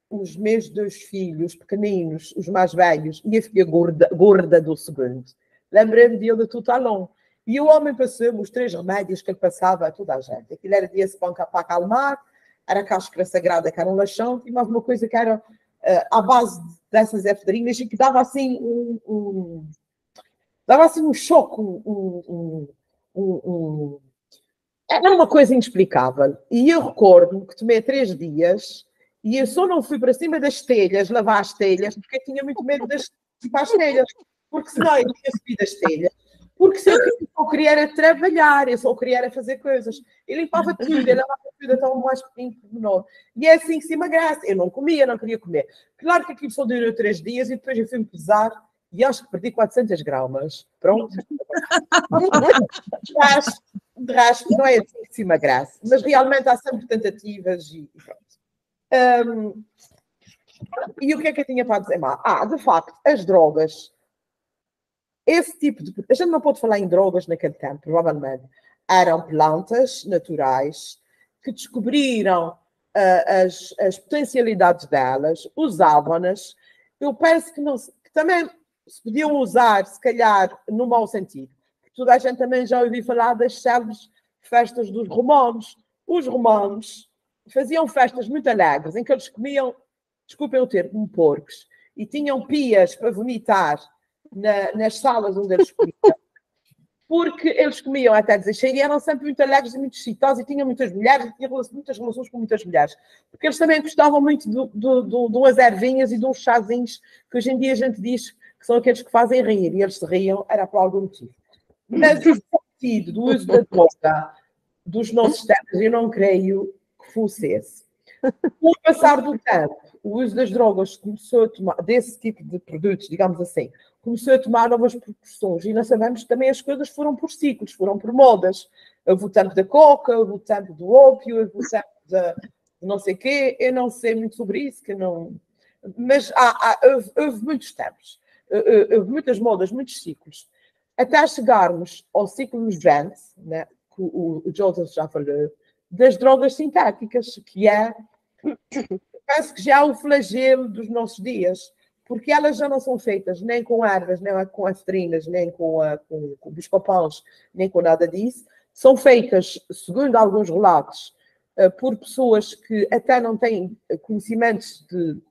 Speaker 4: os meus dois filhos pequeninos, os mais velhos, e a filha gorda, gorda do segundo, lembrei-me dele do Tutalon. E o homem passou-me os três remédios que ele passava a toda a gente. Aquilo era dia para acalmar, era cáscara sagrada, que era um laxão, e mais uma coisa que era uh, à base dessas efedrinas e que dava assim um, um dava assim um choque, um, um, era uma coisa inexplicável. E eu recordo que tomei três dias e eu só não fui para cima das telhas, lavar as telhas, porque eu tinha muito medo das, para as telhas, porque senão eu tinha subido as telhas porque se eu só queria era trabalhar, eu só queria era fazer coisas. Ele limpava tudo, ele lavava tudo até o mais pequeno menor. E é assim que se emagrece. Eu não comia, não queria comer. Claro que aquilo só durou três dias e depois eu fui-me pesar e acho que perdi 400 gramas. Pronto. De resto, não é assim que se emagrece. Mas realmente há sempre tentativas e, e pronto. Um, e o que é que eu tinha para dizer? Ah, de facto, as drogas esse tipo de. A gente não pode falar em drogas naquele tempo, provavelmente. Eram plantas naturais que descobriram uh, as, as potencialidades delas, usavam-nas. Eu penso que, não, que também se podiam usar, se calhar, no mau sentido. Toda a gente também já ouviu falar das célebres festas dos romanos. Os romanos faziam festas muito alegres, em que eles comiam, desculpem o termo, porcos, e tinham pias para vomitar na, nas salas onde eles comiam, porque eles comiam até dizer e eram sempre muito alegres e muito excitados e tinham muitas mulheres e tinham muitas relações com muitas mulheres, porque eles também gostavam muito do, do, do, de umas ervinhas e de uns chazinhos que hoje em dia a gente diz que são aqueles que fazem rir e eles se riam, era por algum motivo. Mas o sentido do uso da droga dos nossos tempos, eu não creio que fosse esse. Com o passar do tempo, o uso das drogas começou a tomar, desse tipo de produtos, digamos assim, começou a tomar novas proporções. E nós sabemos que também as coisas foram por ciclos, foram por modas. Houve o tempo da coca, houve o tempo do ópio, houve o tempo de, de não sei o quê. Eu não sei muito sobre isso, que não... mas há, há, houve, houve, muitos tempos, muitas modas, muitos ciclos. Até chegarmos ao ciclo emergente, né, que o, o Joseph já falou, das drogas sintéticas, que é, <coughs> penso que já é o flagelo dos nossos dias porque elas já não são feitas nem com ervas, nem com astrinas, nem com, a, com, com biscopãos, nem com nada disso. São feitas, segundo alguns relatos, eh, por pessoas que até não têm conhecimentos de.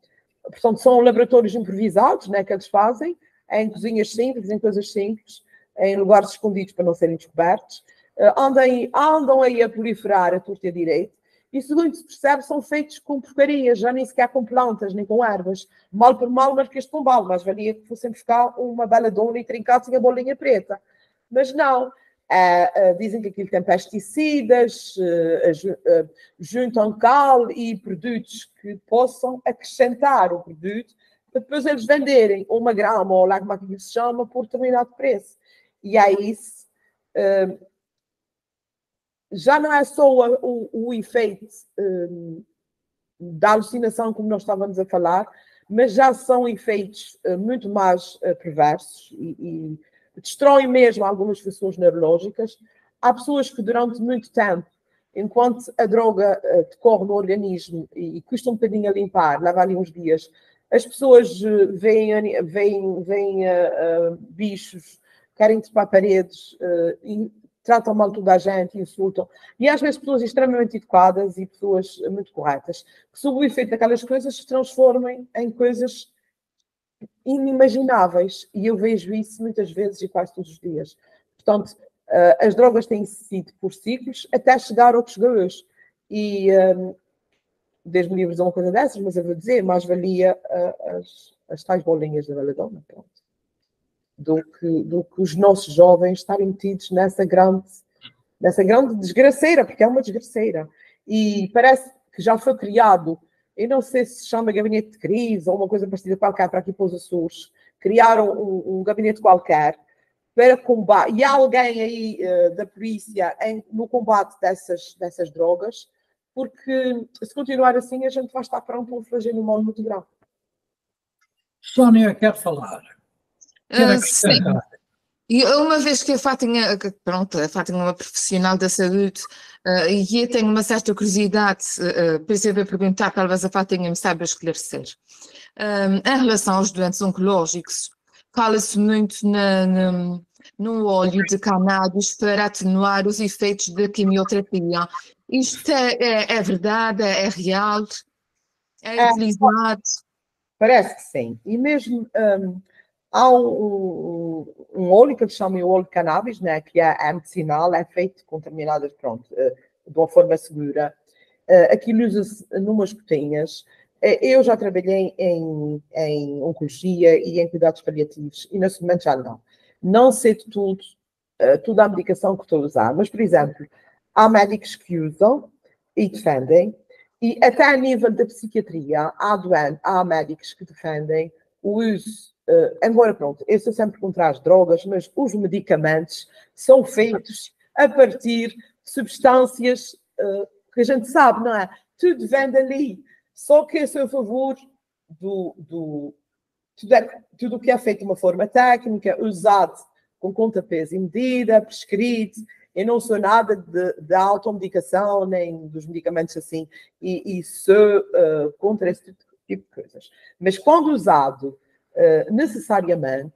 Speaker 4: Portanto, são laboratórios improvisados né, que eles fazem, em cozinhas simples, em coisas simples, em lugares escondidos para não serem descobertos. Eh, andam, andam aí a proliferar a torta direito e segundo se percebe, são feitos com porcarias, já nem sequer com plantas, nem com ervas. Mal por mal, marquês de pombal, mas valia que fossem buscar uma bela dona e trincassem a bolinha preta. Mas não, uh, uh, dizem que aquilo tem pesticidas, uh, juntam cal e produtos que possam acrescentar o produto para depois eles venderem uma grama ou lá como é que se chama por determinado preço. E é isso já não é só o, o, o efeito da alucinação, como nós estávamos a falar, mas já são efeitos muito mais perversos e, e, destroem mesmo algumas funções neurológicas. Há pessoas que durante muito tempo enquanto a droga uh, decorre no organismo e, e, custa um bocadinho a limpar, leva ali uns dias, as pessoas uh, veem, veem, veem uh, bichos, querem trepar paredes, e tratam mal toda a gente, insultam. E às vezes pessoas extremamente educadas e pessoas muito corretas, que sob o efeito daquelas coisas se transformem em coisas inimagináveis. E eu vejo isso muitas vezes e quase todos os dias. Portanto, uh, as drogas têm sido por ciclos até chegar ao que chegou hoje. E um, desde me livre de uma coisa dessas, mas eu vou dizer, mais valia uh, as, as tais bolinhas da Valadona, pronto, do que, do que os nossos jovens estarem metidos nessa grande, nessa grande desgraceira, porque é uma desgraceira. E parece que já foi criado, eu não sei se chama gabinete de crise ou uma coisa parecida qualquer para aqui para os Açores, criaram um, um gabinete qualquer para combate, e há alguém aí uh, da polícia em, no combate dessas, dessas drogas, porque se continuar assim a gente vai estar pronto para um flagelo humano muito grave.
Speaker 1: Sónia quer falar. Quer
Speaker 2: uh, sim. E uma vez que a Fátima, pronto, a Fátima é uma profissional da saúde uh, e eu tenho uma certa curiosidade, uh, por isso eu vou perguntar, talvez a Fátima me saiba esclarecer. em relação aos doentes oncológicos, fala-se muito na, na, no óleo de cannabis para atenuar os efeitos da quimioterapia. Isto é, é, é verdade? É real? É, é utilizado?
Speaker 4: Parece que sim. E mesmo um, há um, um, óleo que eles chamam óleo de cannabis, né, que é medicinal, é feito com determinadas, pronto, eh, de uma forma segura. Uh, aquilo usa-se numas gotinhas. Eh, eu já trabalhei em, em oncologia e em cuidados paliativos e nesse momento já não. Não sei de tudo, toda a medicação que estou a usar, mas, por exemplo, há médicos que usam e defendem, e até a nível da psiquiatria, há, há médicos que defendem o uso, uh, embora pronto, eu sou sempre contra as drogas, mas os medicamentos são feitos a partir de substâncias uh, que a gente sabe, não é? Tudo vem dali. Só que é a seu favor do, do tudo, é, que é feito de uma forma técnica, usado com conta, peso e medida, prescrito. Eu não sou nada de, de automedicação, nem dos medicamentos assim, e, e sou uh, contra esse tipo, tipo de coisas. Mas quando usado uh, necessariamente,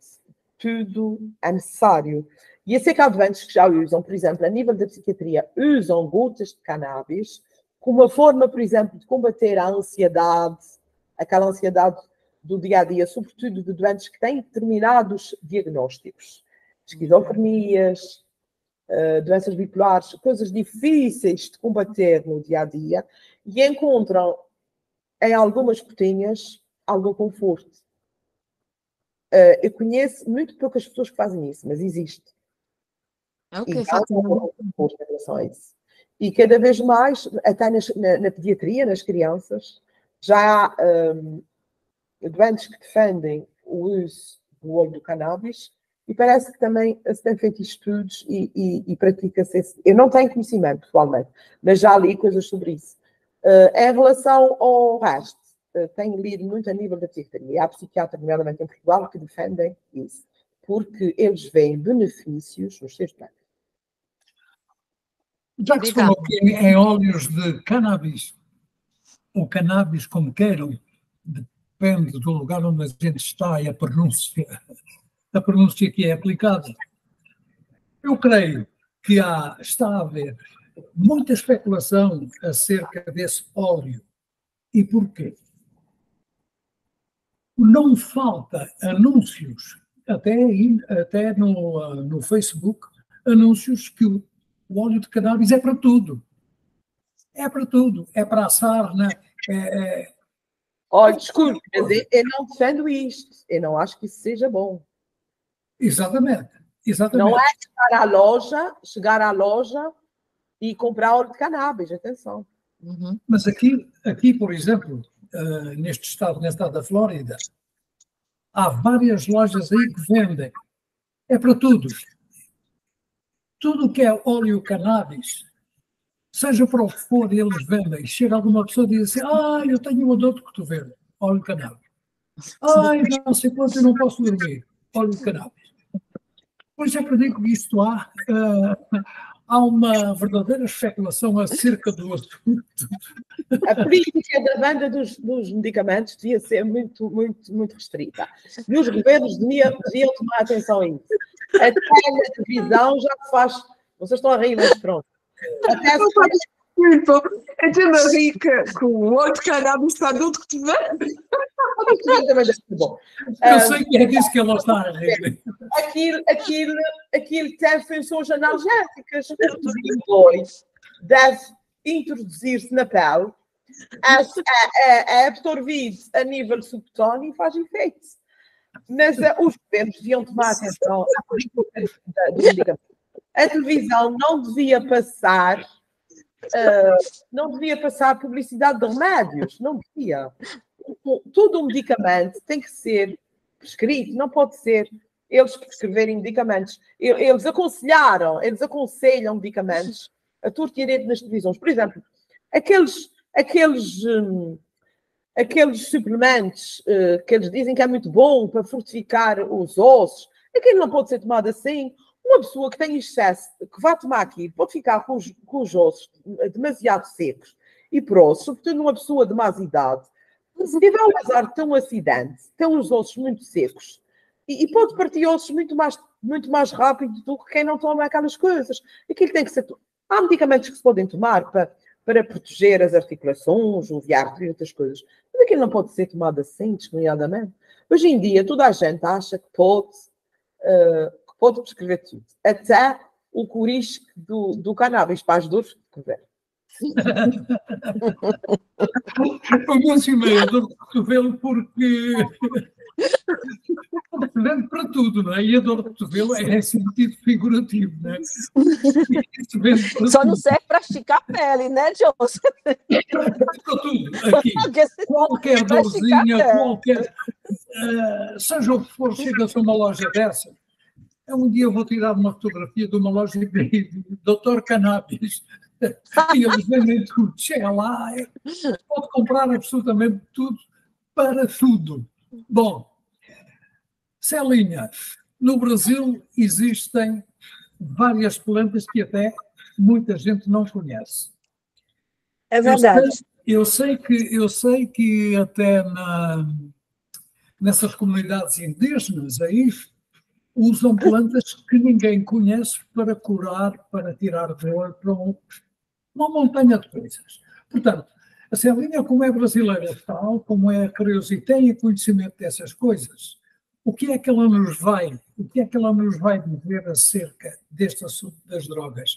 Speaker 4: tudo é necessário. E eu sei que há doentes que já usam, por exemplo, a nível da psiquiatria, usam gotas de cannabis como uma forma, por exemplo, de combater a ansiedade, aquela ansiedade do dia a dia, sobretudo de doentes que têm determinados diagnósticos, esquizofrenias, uh, doenças bipolares, coisas difíceis de combater no dia a dia, e encontram em algumas gotinhas algum conforto. Uh, eu conheço muito poucas pessoas que fazem isso, mas existe.
Speaker 2: Ok, e há
Speaker 4: um conforto em relação a isso. E cada vez mais, até nas, na, na, pediatria, nas crianças, já há um, doentes que defendem o uso do óleo do cannabis e parece que também se têm feito estudos e, e, e pratica-se. Esse... Eu não tenho conhecimento, pessoalmente, mas já li coisas sobre isso. Uh, em relação ao resto, uh, tenho lido muito a nível da psiquiatria. Há psiquiatras, nomeadamente em Portugal, que defendem isso, porque eles veem benefícios nos seus planos.
Speaker 1: Já que se falou aqui em óleos de cannabis, ou cannabis como queiram, depende do lugar onde a gente está e a pronúncia, a pronúncia que é aplicada. Eu creio que há, está a haver muita especulação acerca desse óleo. E porquê? Não falta anúncios, até, até no, no Facebook, anúncios que o o óleo de cannabis é para tudo. É para tudo. É para assar, né? É.
Speaker 4: Olha, desculpe, mas eu, eu não defendo isto. Eu não acho que isso seja bom.
Speaker 1: Exatamente. Exatamente.
Speaker 4: Não é chegar à loja, chegar à loja e comprar óleo de cannabis, atenção.
Speaker 1: Uhum. Mas aqui, aqui, por exemplo, uh, neste estado, neste estado da Flórida, há várias lojas aí que vendem. É para tudo tudo que é óleo cannabis, seja para o que for, eles vendem. Chega alguma pessoa e diz assim: Ah, eu tenho uma dor de cotovelo, óleo cannabis. Ah, não sei quanto, eu não posso dormir, óleo cannabis. Por isso é que eu digo que isto há uh, há uma verdadeira especulação acerca do assunto.
Speaker 4: A política da venda dos, dos medicamentos devia ser muito, muito, muito restrita. E os governos deviam, deviam tomar atenção a isso. Até na televisão já se faz. Vocês estão a rir, mas pronto. Até se faz
Speaker 2: Tipo, é tão rica com o outro cannabis está adulto que te vê.
Speaker 4: Bom,
Speaker 1: Eu sei que é disso que ela está a rir.
Speaker 4: aquilo, aquilo, aquilo tem funções analgésicas. Depois deve introduzir-se na pele, é, é, é absorvido a nível subcutâneo e faz efeito. Mas uh, os governos deviam tomar atenção à política do medicamento. A televisão não devia passar, uh, não devia passar publicidade de remédios, não devia. Todo o medicamento tem que ser prescrito, não pode ser eles prescreverem medicamentos. Eles aconselharam, eles aconselham medicamentos a torto e nas televisões. Por exemplo, aqueles, aqueles, hum, aqueles suplementos uh, que eles dizem que é muito bom para fortificar os ossos, aquilo não pode ser tomado assim. Uma pessoa que tem excesso, que vai tomar aqui, pode ficar com os, com os ossos demasiado secos e próximos, sobretudo uma pessoa de mais idade. Se tiver um azar um acidente, tem os ossos muito secos e, e, pode partir ossos muito mais, muito mais rápido do que quem não toma aquelas coisas. Aquilo tem que ser. Há medicamentos que se podem tomar para, para proteger as articulações, o diário e outras coisas, mas aquilo não pode ser tomado assim, descuidadamente. Hoje em dia, toda a gente acha que pode, uh, pode prescrever tudo, até o corisco do, do cannabis para as dores de cotovelo. <laughs>
Speaker 1: Eu mencionei a dor de cotovelo porque <laughs> Vende para tudo, não é? E a dor de cotovelo é sentido figurativo, não é? <laughs>
Speaker 3: Só tudo. não serve para esticar a pele, né, Johnson?
Speaker 1: Para tudo, aqui. Qualquer dorzinha, qualquer. Uh, seja o que for, chega-se a uma loja dessa. Um dia eu vou tirar uma fotografia de uma loja de <laughs> Dr. Cannabis. E eles vendem tudo. Chega lá, é, pode comprar absolutamente tudo para tudo. Bom, Celinha, no Brasil existem várias plantas que até muita gente não conhece.
Speaker 5: É verdade.
Speaker 1: Eu sei, eu sei que, eu sei que até na, nessas comunidades indígenas aí usam plantas que ninguém conhece para curar, para tirar dor, para uma montanha de coisas. Portanto, a Celinha, como é brasileira tal, como é curiosa e tem conhecimento dessas coisas, o que é que ela nos vai, o que é que ela nos vai dizer acerca deste assunto das drogas?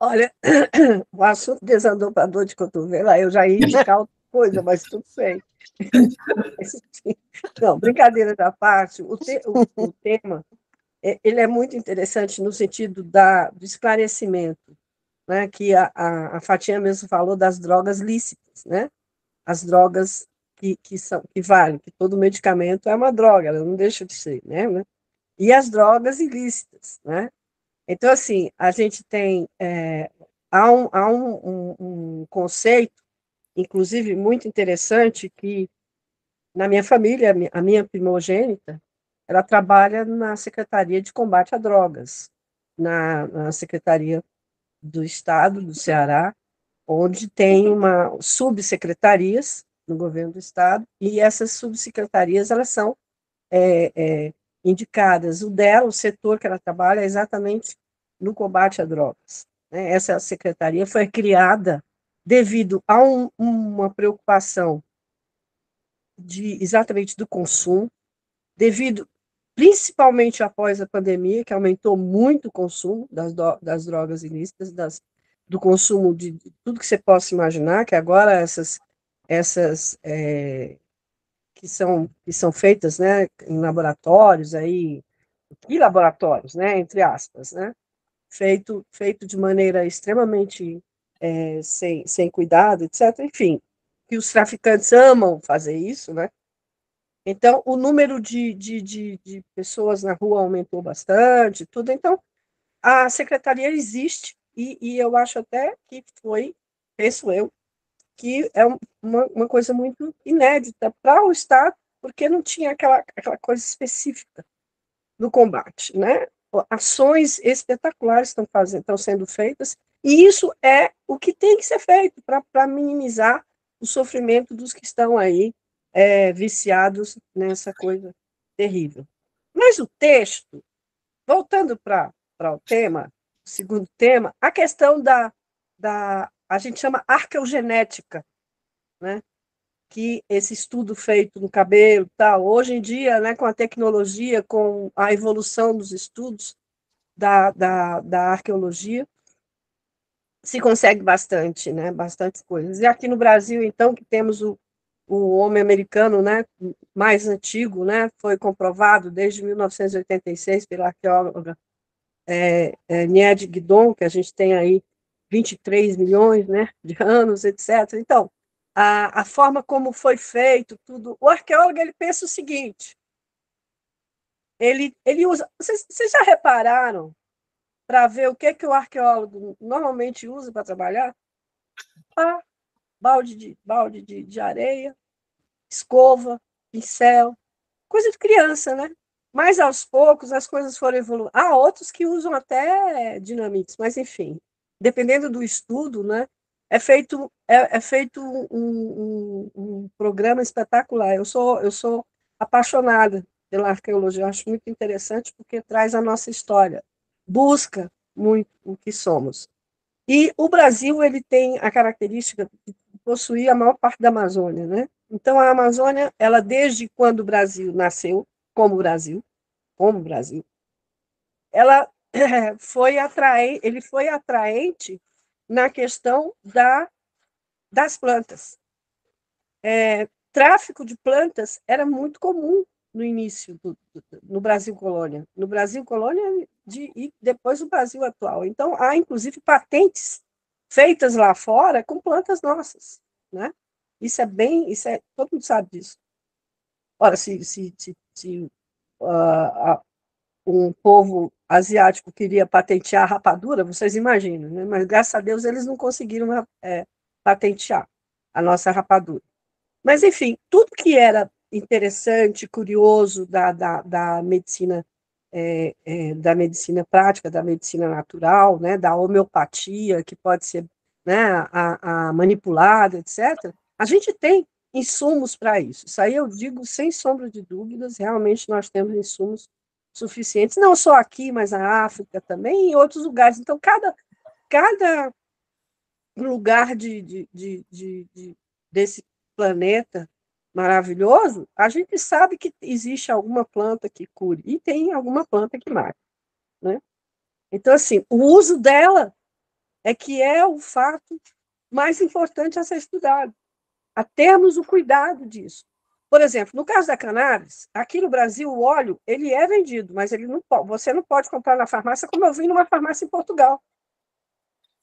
Speaker 5: Olha, <coughs> o assunto desandou para dor de cotovelo, eu já ia indicar outra coisa, mas tudo bem. <laughs> Não, brincadeira da parte, o, te, o, o tema é, ele é muito interessante no sentido da, do esclarecimento né, que a, a, a Fatinha mesmo falou das drogas lícitas, né? As drogas que, que, são, que valem, que todo medicamento é uma droga, ela não deixa de ser, né? E as drogas ilícitas, né? Então, assim, a gente tem, é, há, um, há um, um, um conceito, inclusive muito interessante, que na minha família, a minha primogênita, ela trabalha na Secretaria de Combate a Drogas, na, na Secretaria do Estado do Ceará, onde tem uma subsecretarias no governo do Estado, e essas subsecretarias elas são é, é, indicadas. O dela, o setor que ela trabalha, é exatamente no combate a drogas. Né? Essa secretaria foi criada devido a um, uma preocupação de exatamente do consumo, devido principalmente após a pandemia, que aumentou muito o consumo das, das drogas ilícitas, das, do consumo de, tudo que você possa imaginar, que agora essas, essas é, que, são, que são feitas né, em laboratórios, aí, e laboratórios, né, entre aspas, né, feito, feito de maneira extremamente é, sem, sem cuidado, etc. Enfim, que os traficantes amam fazer isso, né? Então, o número de, de, de, de pessoas na rua aumentou bastante, tudo. Então, a secretaria existe e, e eu acho até que foi, penso eu, que é uma, uma coisa muito inédita para o Estado, porque não tinha aquela, aquela coisa específica no combate, né? ações espetaculares estão, fazendo, estão sendo feitas, e isso é o que tem que ser feito para minimizar o sofrimento dos que estão aí é, viciados nessa coisa terrível. Mas o texto, voltando para o tema, o segundo tema, a questão da, da a gente chama arqueogenética, né? que esse estudo feito no cabelo, tal, hoje em dia, né, com a tecnologia, com a evolução dos estudos da, da, da arqueologia, se consegue bastante, né, bastante coisas. E aqui no Brasil, então, que temos o, o homem americano, né, mais antigo, né, foi comprovado desde 1986 pela arqueóloga é, é, Nied Guidon, que a gente tem aí 23 milhões, né, de anos, etc. Então, a, a forma como foi feito, tudo. O arqueólogo ele pensa o seguinte: ele, ele usa. Vocês, vocês já repararam para ver o que, que o arqueólogo normalmente usa para trabalhar? Ah, balde, de, balde de, de areia, escova, pincel, coisa de criança, né? Mas aos poucos as coisas foram evoluindo. Há outros que usam até dinamites, mas enfim, dependendo do estudo, né? é feito é, é feito um, um, um, programa espetacular. Eu sou eu sou apaixonada pela arqueologia, eu acho muito interessante porque traz a nossa história, busca muito o que somos. E o Brasil ele tem a característica de possuir a maior parte da Amazônia, né? Então a Amazônia, ela desde quando o Brasil nasceu, como Brasil, como Brasil, ela <coughs> foi atraente, ele foi atraente na questão da, das plantas. É, tráfico de plantas era muito comum no início do, do, no Brasil colônia, no Brasil colônia de, e depois o Brasil atual. Então há inclusive patentes feitas lá fora com plantas nossas, né? Isso é bem, isso é todo mundo sabe disso. Ora, se, se, se, se uh, um povo asiático queria patentear a rapadura, vocês imaginam, né? mas graças a Deus eles não conseguiram é, patentear a nossa rapadura. Mas, enfim, tudo que era interessante, curioso da, da, da medicina é, é, da medicina prática, da medicina natural, né, da homeopatia, que pode ser né, a, a manipulada, etc., a gente tem insumos para isso. Isso aí eu digo sem sombra de dúvidas, realmente nós temos insumos suficientes, não só aqui, mas na África também, e em outros lugares. Então, cada, cada lugar de, de, de, de, desse planeta maravilhoso, a gente sabe que existe alguma planta que cure, e tem alguma planta que mata. Né? Então, assim, o uso dela é que é o fato mais importante a ser estudado, a termos o cuidado disso. Por exemplo, no caso da cannabis, aqui no Brasil o óleo ele é vendido, mas ele não você não pode comprar na farmácia como eu vi numa farmácia em Portugal,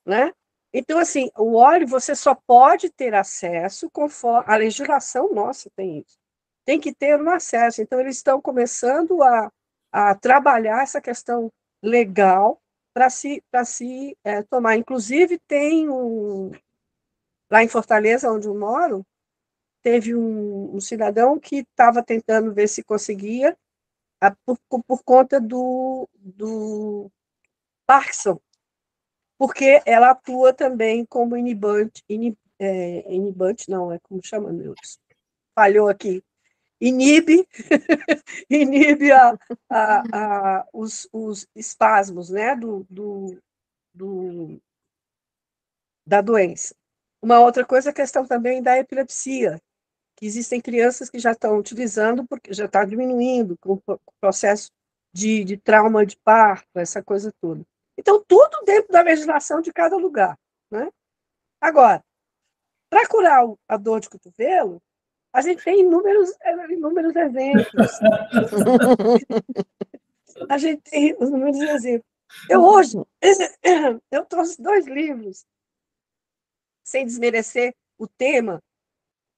Speaker 5: né? Então assim, o óleo você só pode ter acesso conforme a legislação nossa tem isso. Tem que ter um acesso. Então eles estão começando a, a trabalhar essa questão legal para se para se é, tomar. Inclusive tem um lá em Fortaleza onde eu moro teve um, um cidadão que estava tentando ver se conseguia, a, por, por conta do, do Parkinson, porque ela atua também como inibante, inib, é, inibante não, é como chama, meu Deus, falhou aqui, inibe, <laughs> inibe a, a, a, os, os espasmos né, do, do, do, da doença. Uma outra coisa é a questão também da epilepsia, que existem crianças que já estão utilizando, porque já está diminuindo com o processo de, de trauma de parto, essa coisa toda. Então, tudo dentro da legislação de cada lugar. Né? Agora, para curar a dor de cotovelo, a gente tem inúmeros, inúmeros exemplos. <laughs> a gente tem inúmeros exemplos. Eu hoje, <coughs> eu trouxe dois livros, sem desmerecer o tema,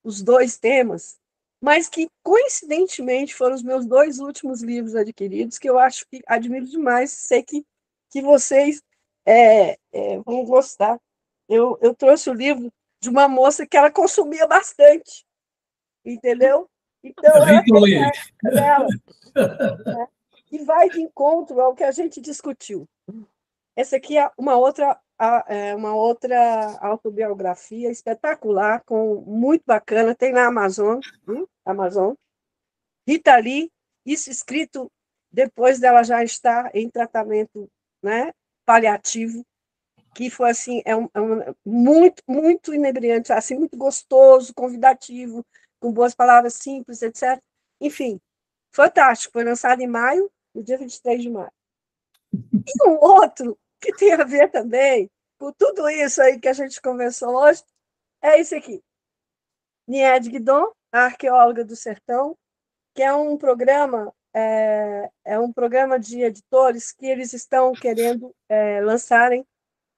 Speaker 5: os dois temas, mas que coincidentemente foram os meus dois últimos livros adquiridos, que eu acho que admiro demais, sei que, que vocês é, é, vão gostar. Eu, eu trouxe o livro de uma moça que ela consumia bastante, entendeu? Então, ela. Né? e vai de encontro ao que a gente discutiu. Essa aqui é uma outra, é uma outra autobiografia espetacular, com, muito bacana, tem na Amazon, viu? Amazon. Rita Lee, isso escrito depois dela já estar em tratamento né, paliativo, que foi assim, é, um, é um, muito, muito inebriante, assim, muito gostoso, convidativo, com boas palavras simples, etc. Enfim, fantástico. Foi lançado em maio, no dia 23 de maio. E um outro que tem a ver também com tudo isso aí que a gente conversou hoje, é esse aqui. Nied Guidon, a arqueóloga do sertão, que é um programa é, é, um programa de editores que eles estão querendo é, lançarem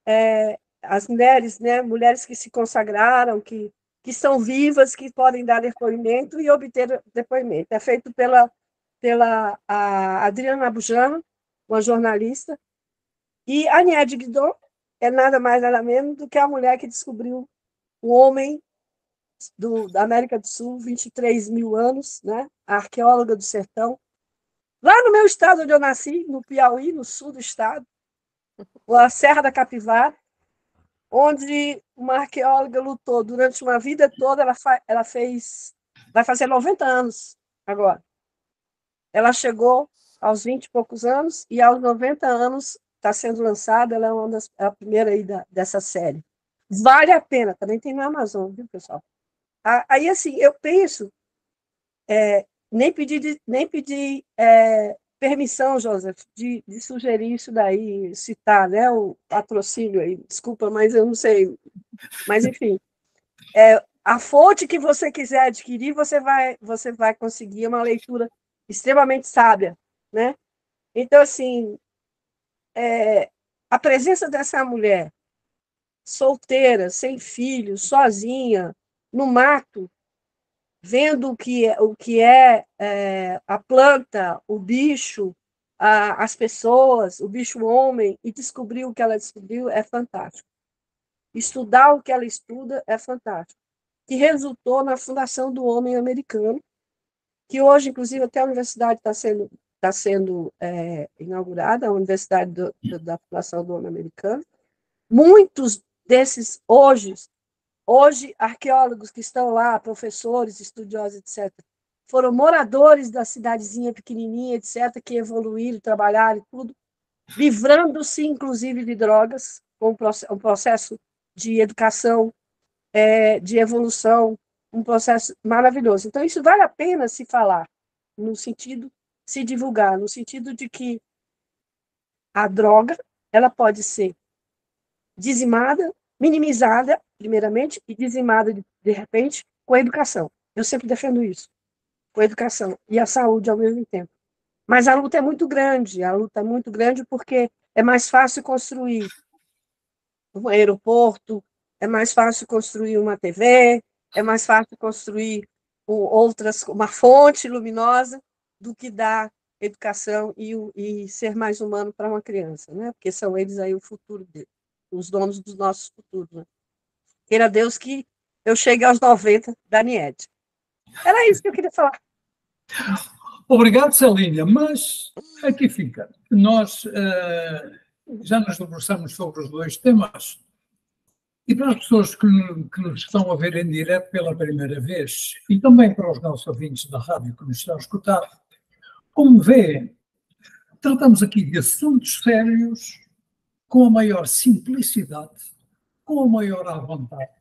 Speaker 5: é, as mulheres, né, mulheres que se consagraram, que, que são vivas, que podem dar depoimento e obter depoimento. É feito pela, pela Adriana Bujano, uma jornalista, e a Nied Guidon é nada mais nada menos do que a mulher que descobriu o homem do, da América do Sul, 23 mil anos, né? a arqueóloga do sertão, lá no meu estado onde eu nasci, no Piauí, no sul do estado, a Serra da Capivara, onde uma arqueóloga lutou durante uma vida toda, ela, ela fez, vai fazer 90 anos agora. Ela chegou aos 20 e poucos anos e aos 90 anos está sendo lançada, ela é uma das a primeira aí da, dessa série. Vale a pena, também tem na Amazon, viu, pessoal? Aí, assim, eu penso, é, nem pedi, nem pedi é, permissão, Joseph, de, de, sugerir isso daí, citar né, o patrocínio aí, desculpa, mas eu não sei. Mas, enfim, é, a fonte que você quiser adquirir, você vai, você vai conseguir uma leitura extremamente sábia, né? Então, assim, é, a presença dessa mulher solteira, sem filhos, sozinha, no mato, vendo o que é, o que é, é a planta, o bicho, a, as pessoas, o bicho homem, e descobrir o que ela descobriu é fantástico. Estudar o que ela estuda é fantástico. Que resultou na fundação do homem americano, que hoje, inclusive, até a universidade está sendo está sendo é, inaugurada, a Universidade do, da Fundação do Homem Americano. Muitos desses, hoje, hoje, arqueólogos que estão lá, professores, estudiosos, etc., foram moradores da cidadezinha pequenininha, etc., que evoluíram, trabalharam e tudo, livrando-se, inclusive, de drogas, com um processo de educação, é, de evolução, um processo maravilhoso. Então, isso vale a pena se falar, no sentido se divulgar, no sentido de que a droga ela pode ser dizimada, minimizada, primeiramente, e dizimada de, de repente com a educação. Eu sempre defendo isso, com a educação e a saúde ao mesmo tempo. Mas a luta é muito grande, a luta é muito grande porque é mais fácil construir um aeroporto, é mais fácil construir uma TV, é mais fácil construir outras, uma fonte luminosa, do que dar educação e, e ser mais humano para uma criança, né? Porque são eles aí o futuro dele, os donos dos nossos futuros. Né? Queira Deus que eu chegue aos 90 da NIED. Era isso que eu queria falar.
Speaker 1: Obrigado, Celínia, mas aqui fica. Nós uh, já nos debruçamos sobre os dois temas e para as pessoas que, que, nos estão a ver em direto pela primeira vez e também para os nossos ouvintes da rádio que nos estão a escutar, como vê, tratamos aqui de assuntos sérios com a maior simplicidade, com a maior à vontade.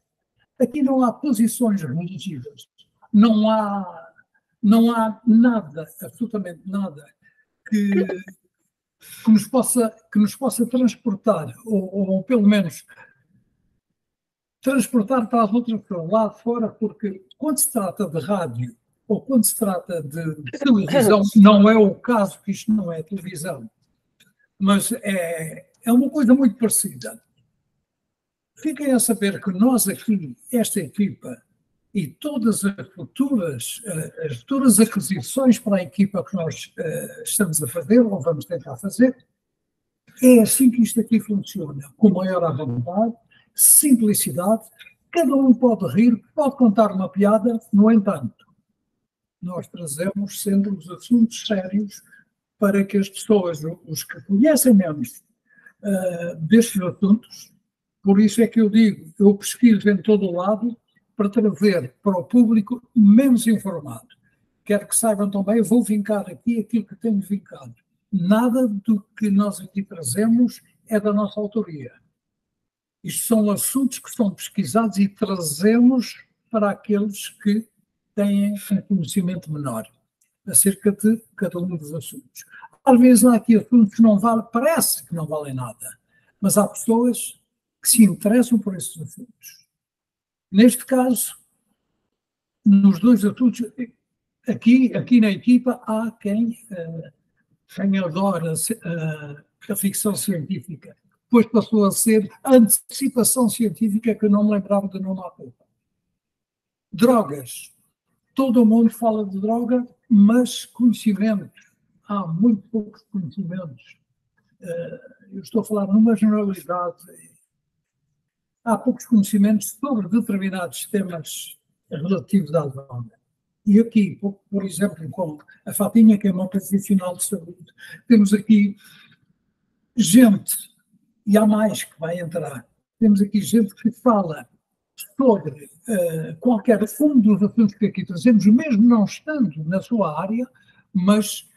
Speaker 1: Aqui não há posições religiosas, não há, não há nada, absolutamente nada, que, que, nos, possa, que nos possa transportar, ou, ou pelo menos transportar para as outras pessoas lá fora, porque quando se trata de rádio ou quando se trata de televisão, não é o caso, que isto não é televisão, mas é, é uma coisa muito parecida. Fiquem a saber que nós aqui, esta equipa, e todas as futuras, eh, as futuras aquisições para a equipa que nós uh, estamos a fazer, ou vamos tentar fazer, é assim que isto aqui funciona, com maior à simplicidade, cada um pode rir, pode contar uma piada, no entanto, nós trazemos sempre os assuntos sérios para que as pessoas, os que conhecem menos uh, destes assuntos, por isso é que eu digo, eu pesquiso em todo o lado para trazer para o público menos informado. Quero que saibam também, eu vou vincar aqui aquilo que tenho vincado. Nada do que nós aqui trazemos é da nossa autoria. Isto são assuntos que são pesquisados e trazemos para aqueles que têm um conhecimento menor acerca de cada um dos assuntos. Às vezes há aqui assuntos que não valem, parece que não valem nada, mas há pessoas que se interessam por esses assuntos. Neste caso, nos dois assuntos, aqui, aqui na equipa há quem, uh, quem adora uh, a ficção científica. Depois passou a ser antecipação científica que eu não me lembrava de nome há pouco. Drogas. Todo mundo fala de droga, mas conhecimentos. Há muito poucos conhecimentos. Uh, eu estou a falar numa generalidade há poucos conhecimentos sobre determinados temas relativos à droga. E aqui, por exemplo, com a Fatinha, que é uma profissional de saúde, temos aqui gente, e há mais que vai entrar, temos aqui gente que fala sobre uh, qualquer um dos assuntos que aqui trazemos, mesmo não estando na sua área, mas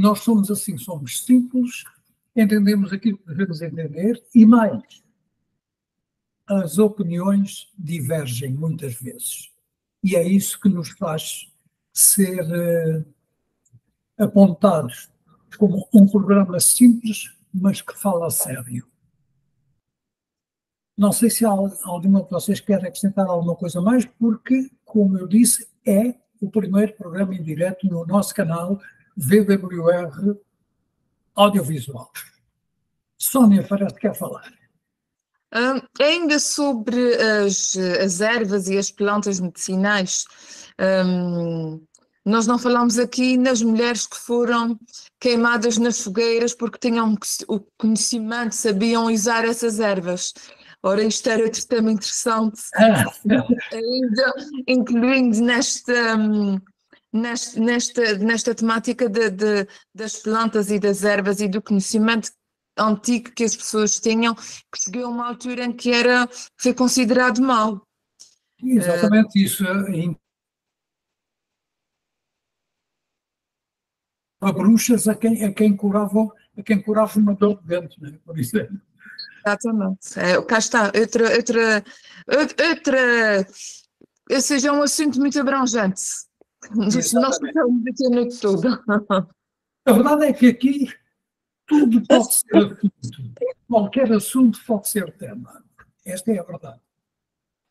Speaker 1: nós somos assim, somos simples, entendemos aquilo que devemos entender e mais, as opiniões divergem muitas vezes. E é isso que nos faz ser uh, apontados como um programa simples, mas que fala a sério. Não sei se alguma de vocês quer acrescentar alguma coisa mais, porque, como eu disse, é o primeiro programa em direto no nosso canal VWR Audiovisual. Sónia parece que quer falar.
Speaker 2: Uh, ainda sobre as, as ervas e as plantas medicinais, um, nós não falamos aqui nas mulheres que foram queimadas nas fogueiras porque tinham o conhecimento, sabiam usar essas ervas. Ora, isto era outro tema interessante, <laughs> ainda incluindo nesta, nesta, nesta, temática de, de, das plantas e das ervas e do conhecimento antigo que as pessoas tinham, que chegou a uma altura em que era, foi considerado mau.
Speaker 1: Exatamente uh, isso. A bruxas a quem, a quem curava a quem curava uma dor de dentro, né? por exemplo.
Speaker 2: Exatamente. É, cá está, outra, outra, outra, ou seja, é um assunto muito abrangente. Nós estamos aqui a noite toda.
Speaker 1: A verdade é que aqui tudo pode ser assunto. Qualquer assunto pode ser tema. Esta é a verdade.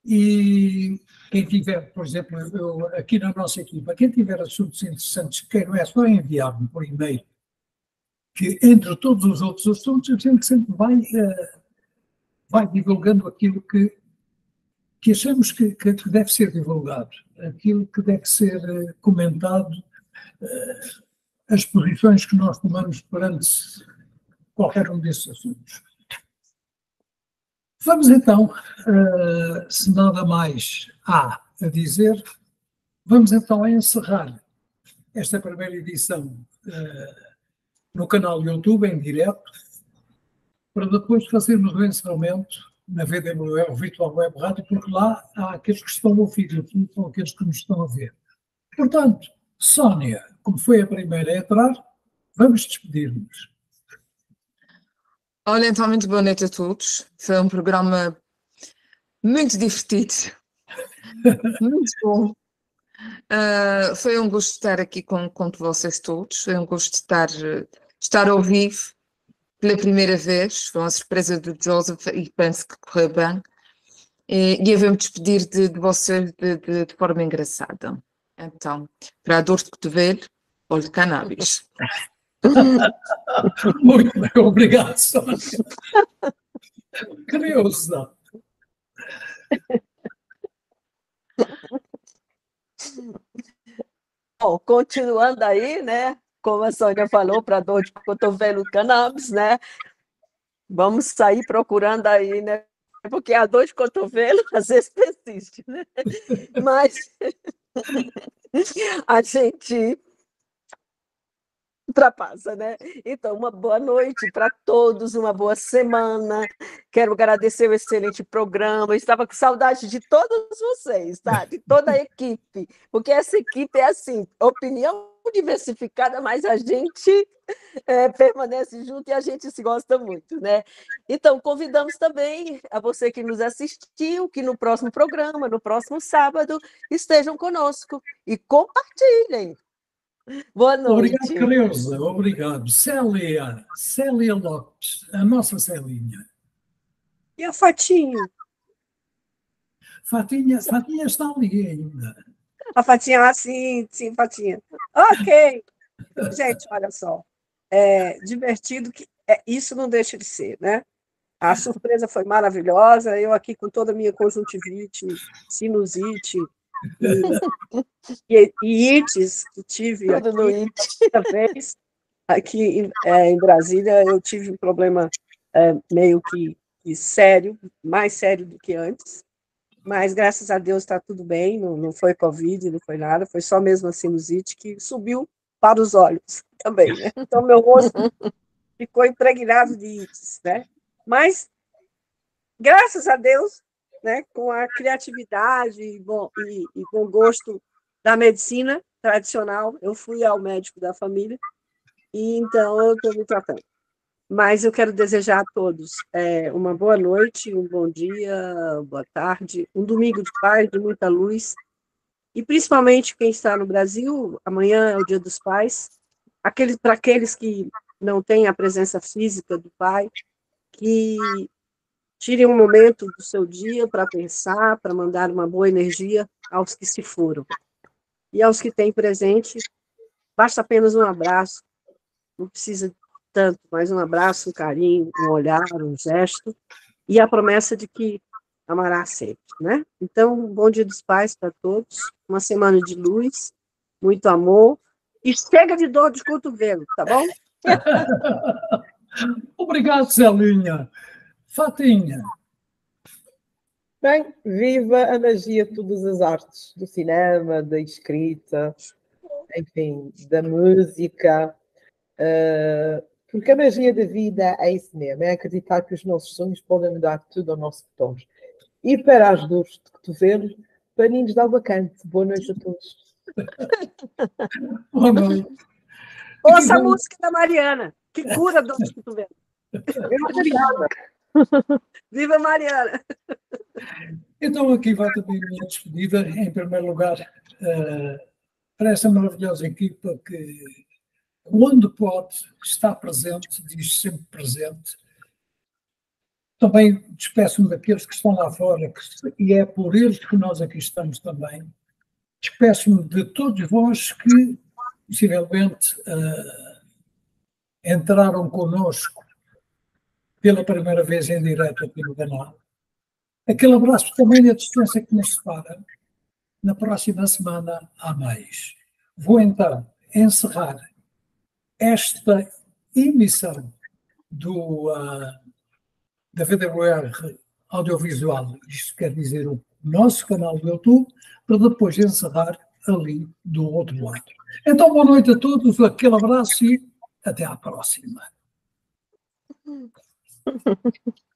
Speaker 1: E quem tiver, por exemplo, eu, aqui na nossa equipa, quem tiver assuntos interessantes, que não é só enviar-me por e-mail, que entre todos os outros assuntos, a gente sempre vai, uh, vai divulgando aquilo que, que achamos que, que, deve ser divulgado, aquilo que deve ser uh, comentado, uh, as posições que nós tomamos perante qualquer um desses assuntos. Vamos então, uh, se nada mais há a dizer, vamos então encerrar esta primeira edição no canal YouTube, em direto, para depois fazermos o encerramento na VDML Virtual Web Rádio, porque lá há aqueles que estão a ouvir, são aqueles que nos estão a ver. Portanto, Sónia, como foi a primeira a entrar, vamos despedir-nos.
Speaker 2: Olha, então, muito boa noite a todos. Foi um programa muito divertido, <laughs> muito bom. Uh, foi um gosto estar aqui com, com vocês todos, foi um gosto estar, estar ao vivo pela primeira vez. Foi uma surpresa do Joseph e penso que correu bem. E, e eu vou me despedir de, de vocês de, de, de forma engraçada. Então, para a dor de cotovelo, olho de cannabis. <laughs>
Speaker 1: Muito bem, obrigado, Sônia. Curioso.
Speaker 3: Bom, continuando aí, né? Como a Sônia falou, para dor de cotovelo cannabis, né? Vamos sair procurando aí, né? Porque a dor de cotovelo <laughs> às vezes persiste, né? Mas <laughs> a gente ultrapassa, né? Então, uma boa noite para todos, uma boa semana. Quero agradecer o excelente programa. Estava com saudade de todos vocês, tá? De toda a equipe, porque essa equipe é assim, opinião diversificada, mas a gente é, permanece junto e a gente se gosta muito, né? Então, convidamos também a você que nos assistiu, que no próximo programa, no próximo sábado, estejam conosco e compartilhem. Boa noite.
Speaker 1: Obrigado, Creuza. Obrigado. Célia, Célia Lopes, a nossa Celinha.
Speaker 5: E a Fatinha?
Speaker 1: Fatinha, Fatinha está ali ainda.
Speaker 5: A Fatinha, ah, sim, sim, Fatinha. Ok. Gente, olha só. É divertido que é, isso não deixa de ser, né? A surpresa foi maravilhosa. Eu aqui com toda a minha conjuntivite, sinusite, e, e ites que tive aqui, vez, aqui em, é, em, Brasília, eu tive um problema é, meio que, que, sério, mais sério do que antes, mas graças a Deus está tudo bem, não, não foi Covid, não foi nada, foi só mesmo a sinusite que subiu para os olhos <laughs> também, né? Então, meu rosto <laughs> ficou impregnado de ites, né? Mas, graças a Deus, né, com a criatividade e bom, e, e com o gosto da medicina tradicional, eu fui ao médico da família e então eu estou me tratando. Mas eu quero desejar a todos é, uma boa noite, um bom dia, boa tarde, um domingo de paz, de muita luz. E principalmente quem está no Brasil, amanhã é o Dia dos Pais. Aqueles, para aqueles que não têm a presença física do pai, que Tire um momento do seu dia para pensar, para mandar uma boa energia aos que se foram. E aos que têm presente, basta apenas um abraço, não precisa tanto, mas um abraço, um carinho, um olhar, um gesto, e a promessa de que amará sempre, né? Então, um bom dia dos pais para todos, uma semana de luz, muito amor, e chega de dor de cotovelo, tá bom? <laughs>
Speaker 1: Obrigado, Celinha. Fatinha.
Speaker 4: Bem, viva a magia de todas as artes, do cinema, da escrita, enfim, da música, uh, porque a magia da vida é isso mesmo, é acreditar que os nossos sonhos podem mudar tudo ao nosso botão. E para as dores de cotovelo, paninhos de albacante. Boa noite a todos. <laughs>
Speaker 1: Boa noite.
Speaker 5: Ouça a música da Mariana, que cura dores de cotovelo.
Speaker 4: Obrigada.
Speaker 5: Viva Mariana!
Speaker 1: Então, aqui vai também a minha despedida. Em primeiro lugar, uh, para essa maravilhosa equipa que, quando pode, está presente, diz sempre presente. Também despeço-me daqueles que estão lá fora, que, e é por eles que nós aqui estamos também. Despeço-me de todos vós que, possivelmente, uh, entraram conosco pela primeira vez em direto aqui no canal. Aquele abraço também da distância que nos separa. Na próxima semana há mais. Vou então encerrar esta emissão do, uh, da VWR Audiovisual, isto quer dizer o nosso canal do YouTube, para depois encerrar ali do outro lado. Então, boa noite a todos, aquele abraço e até à próxima. <laughs>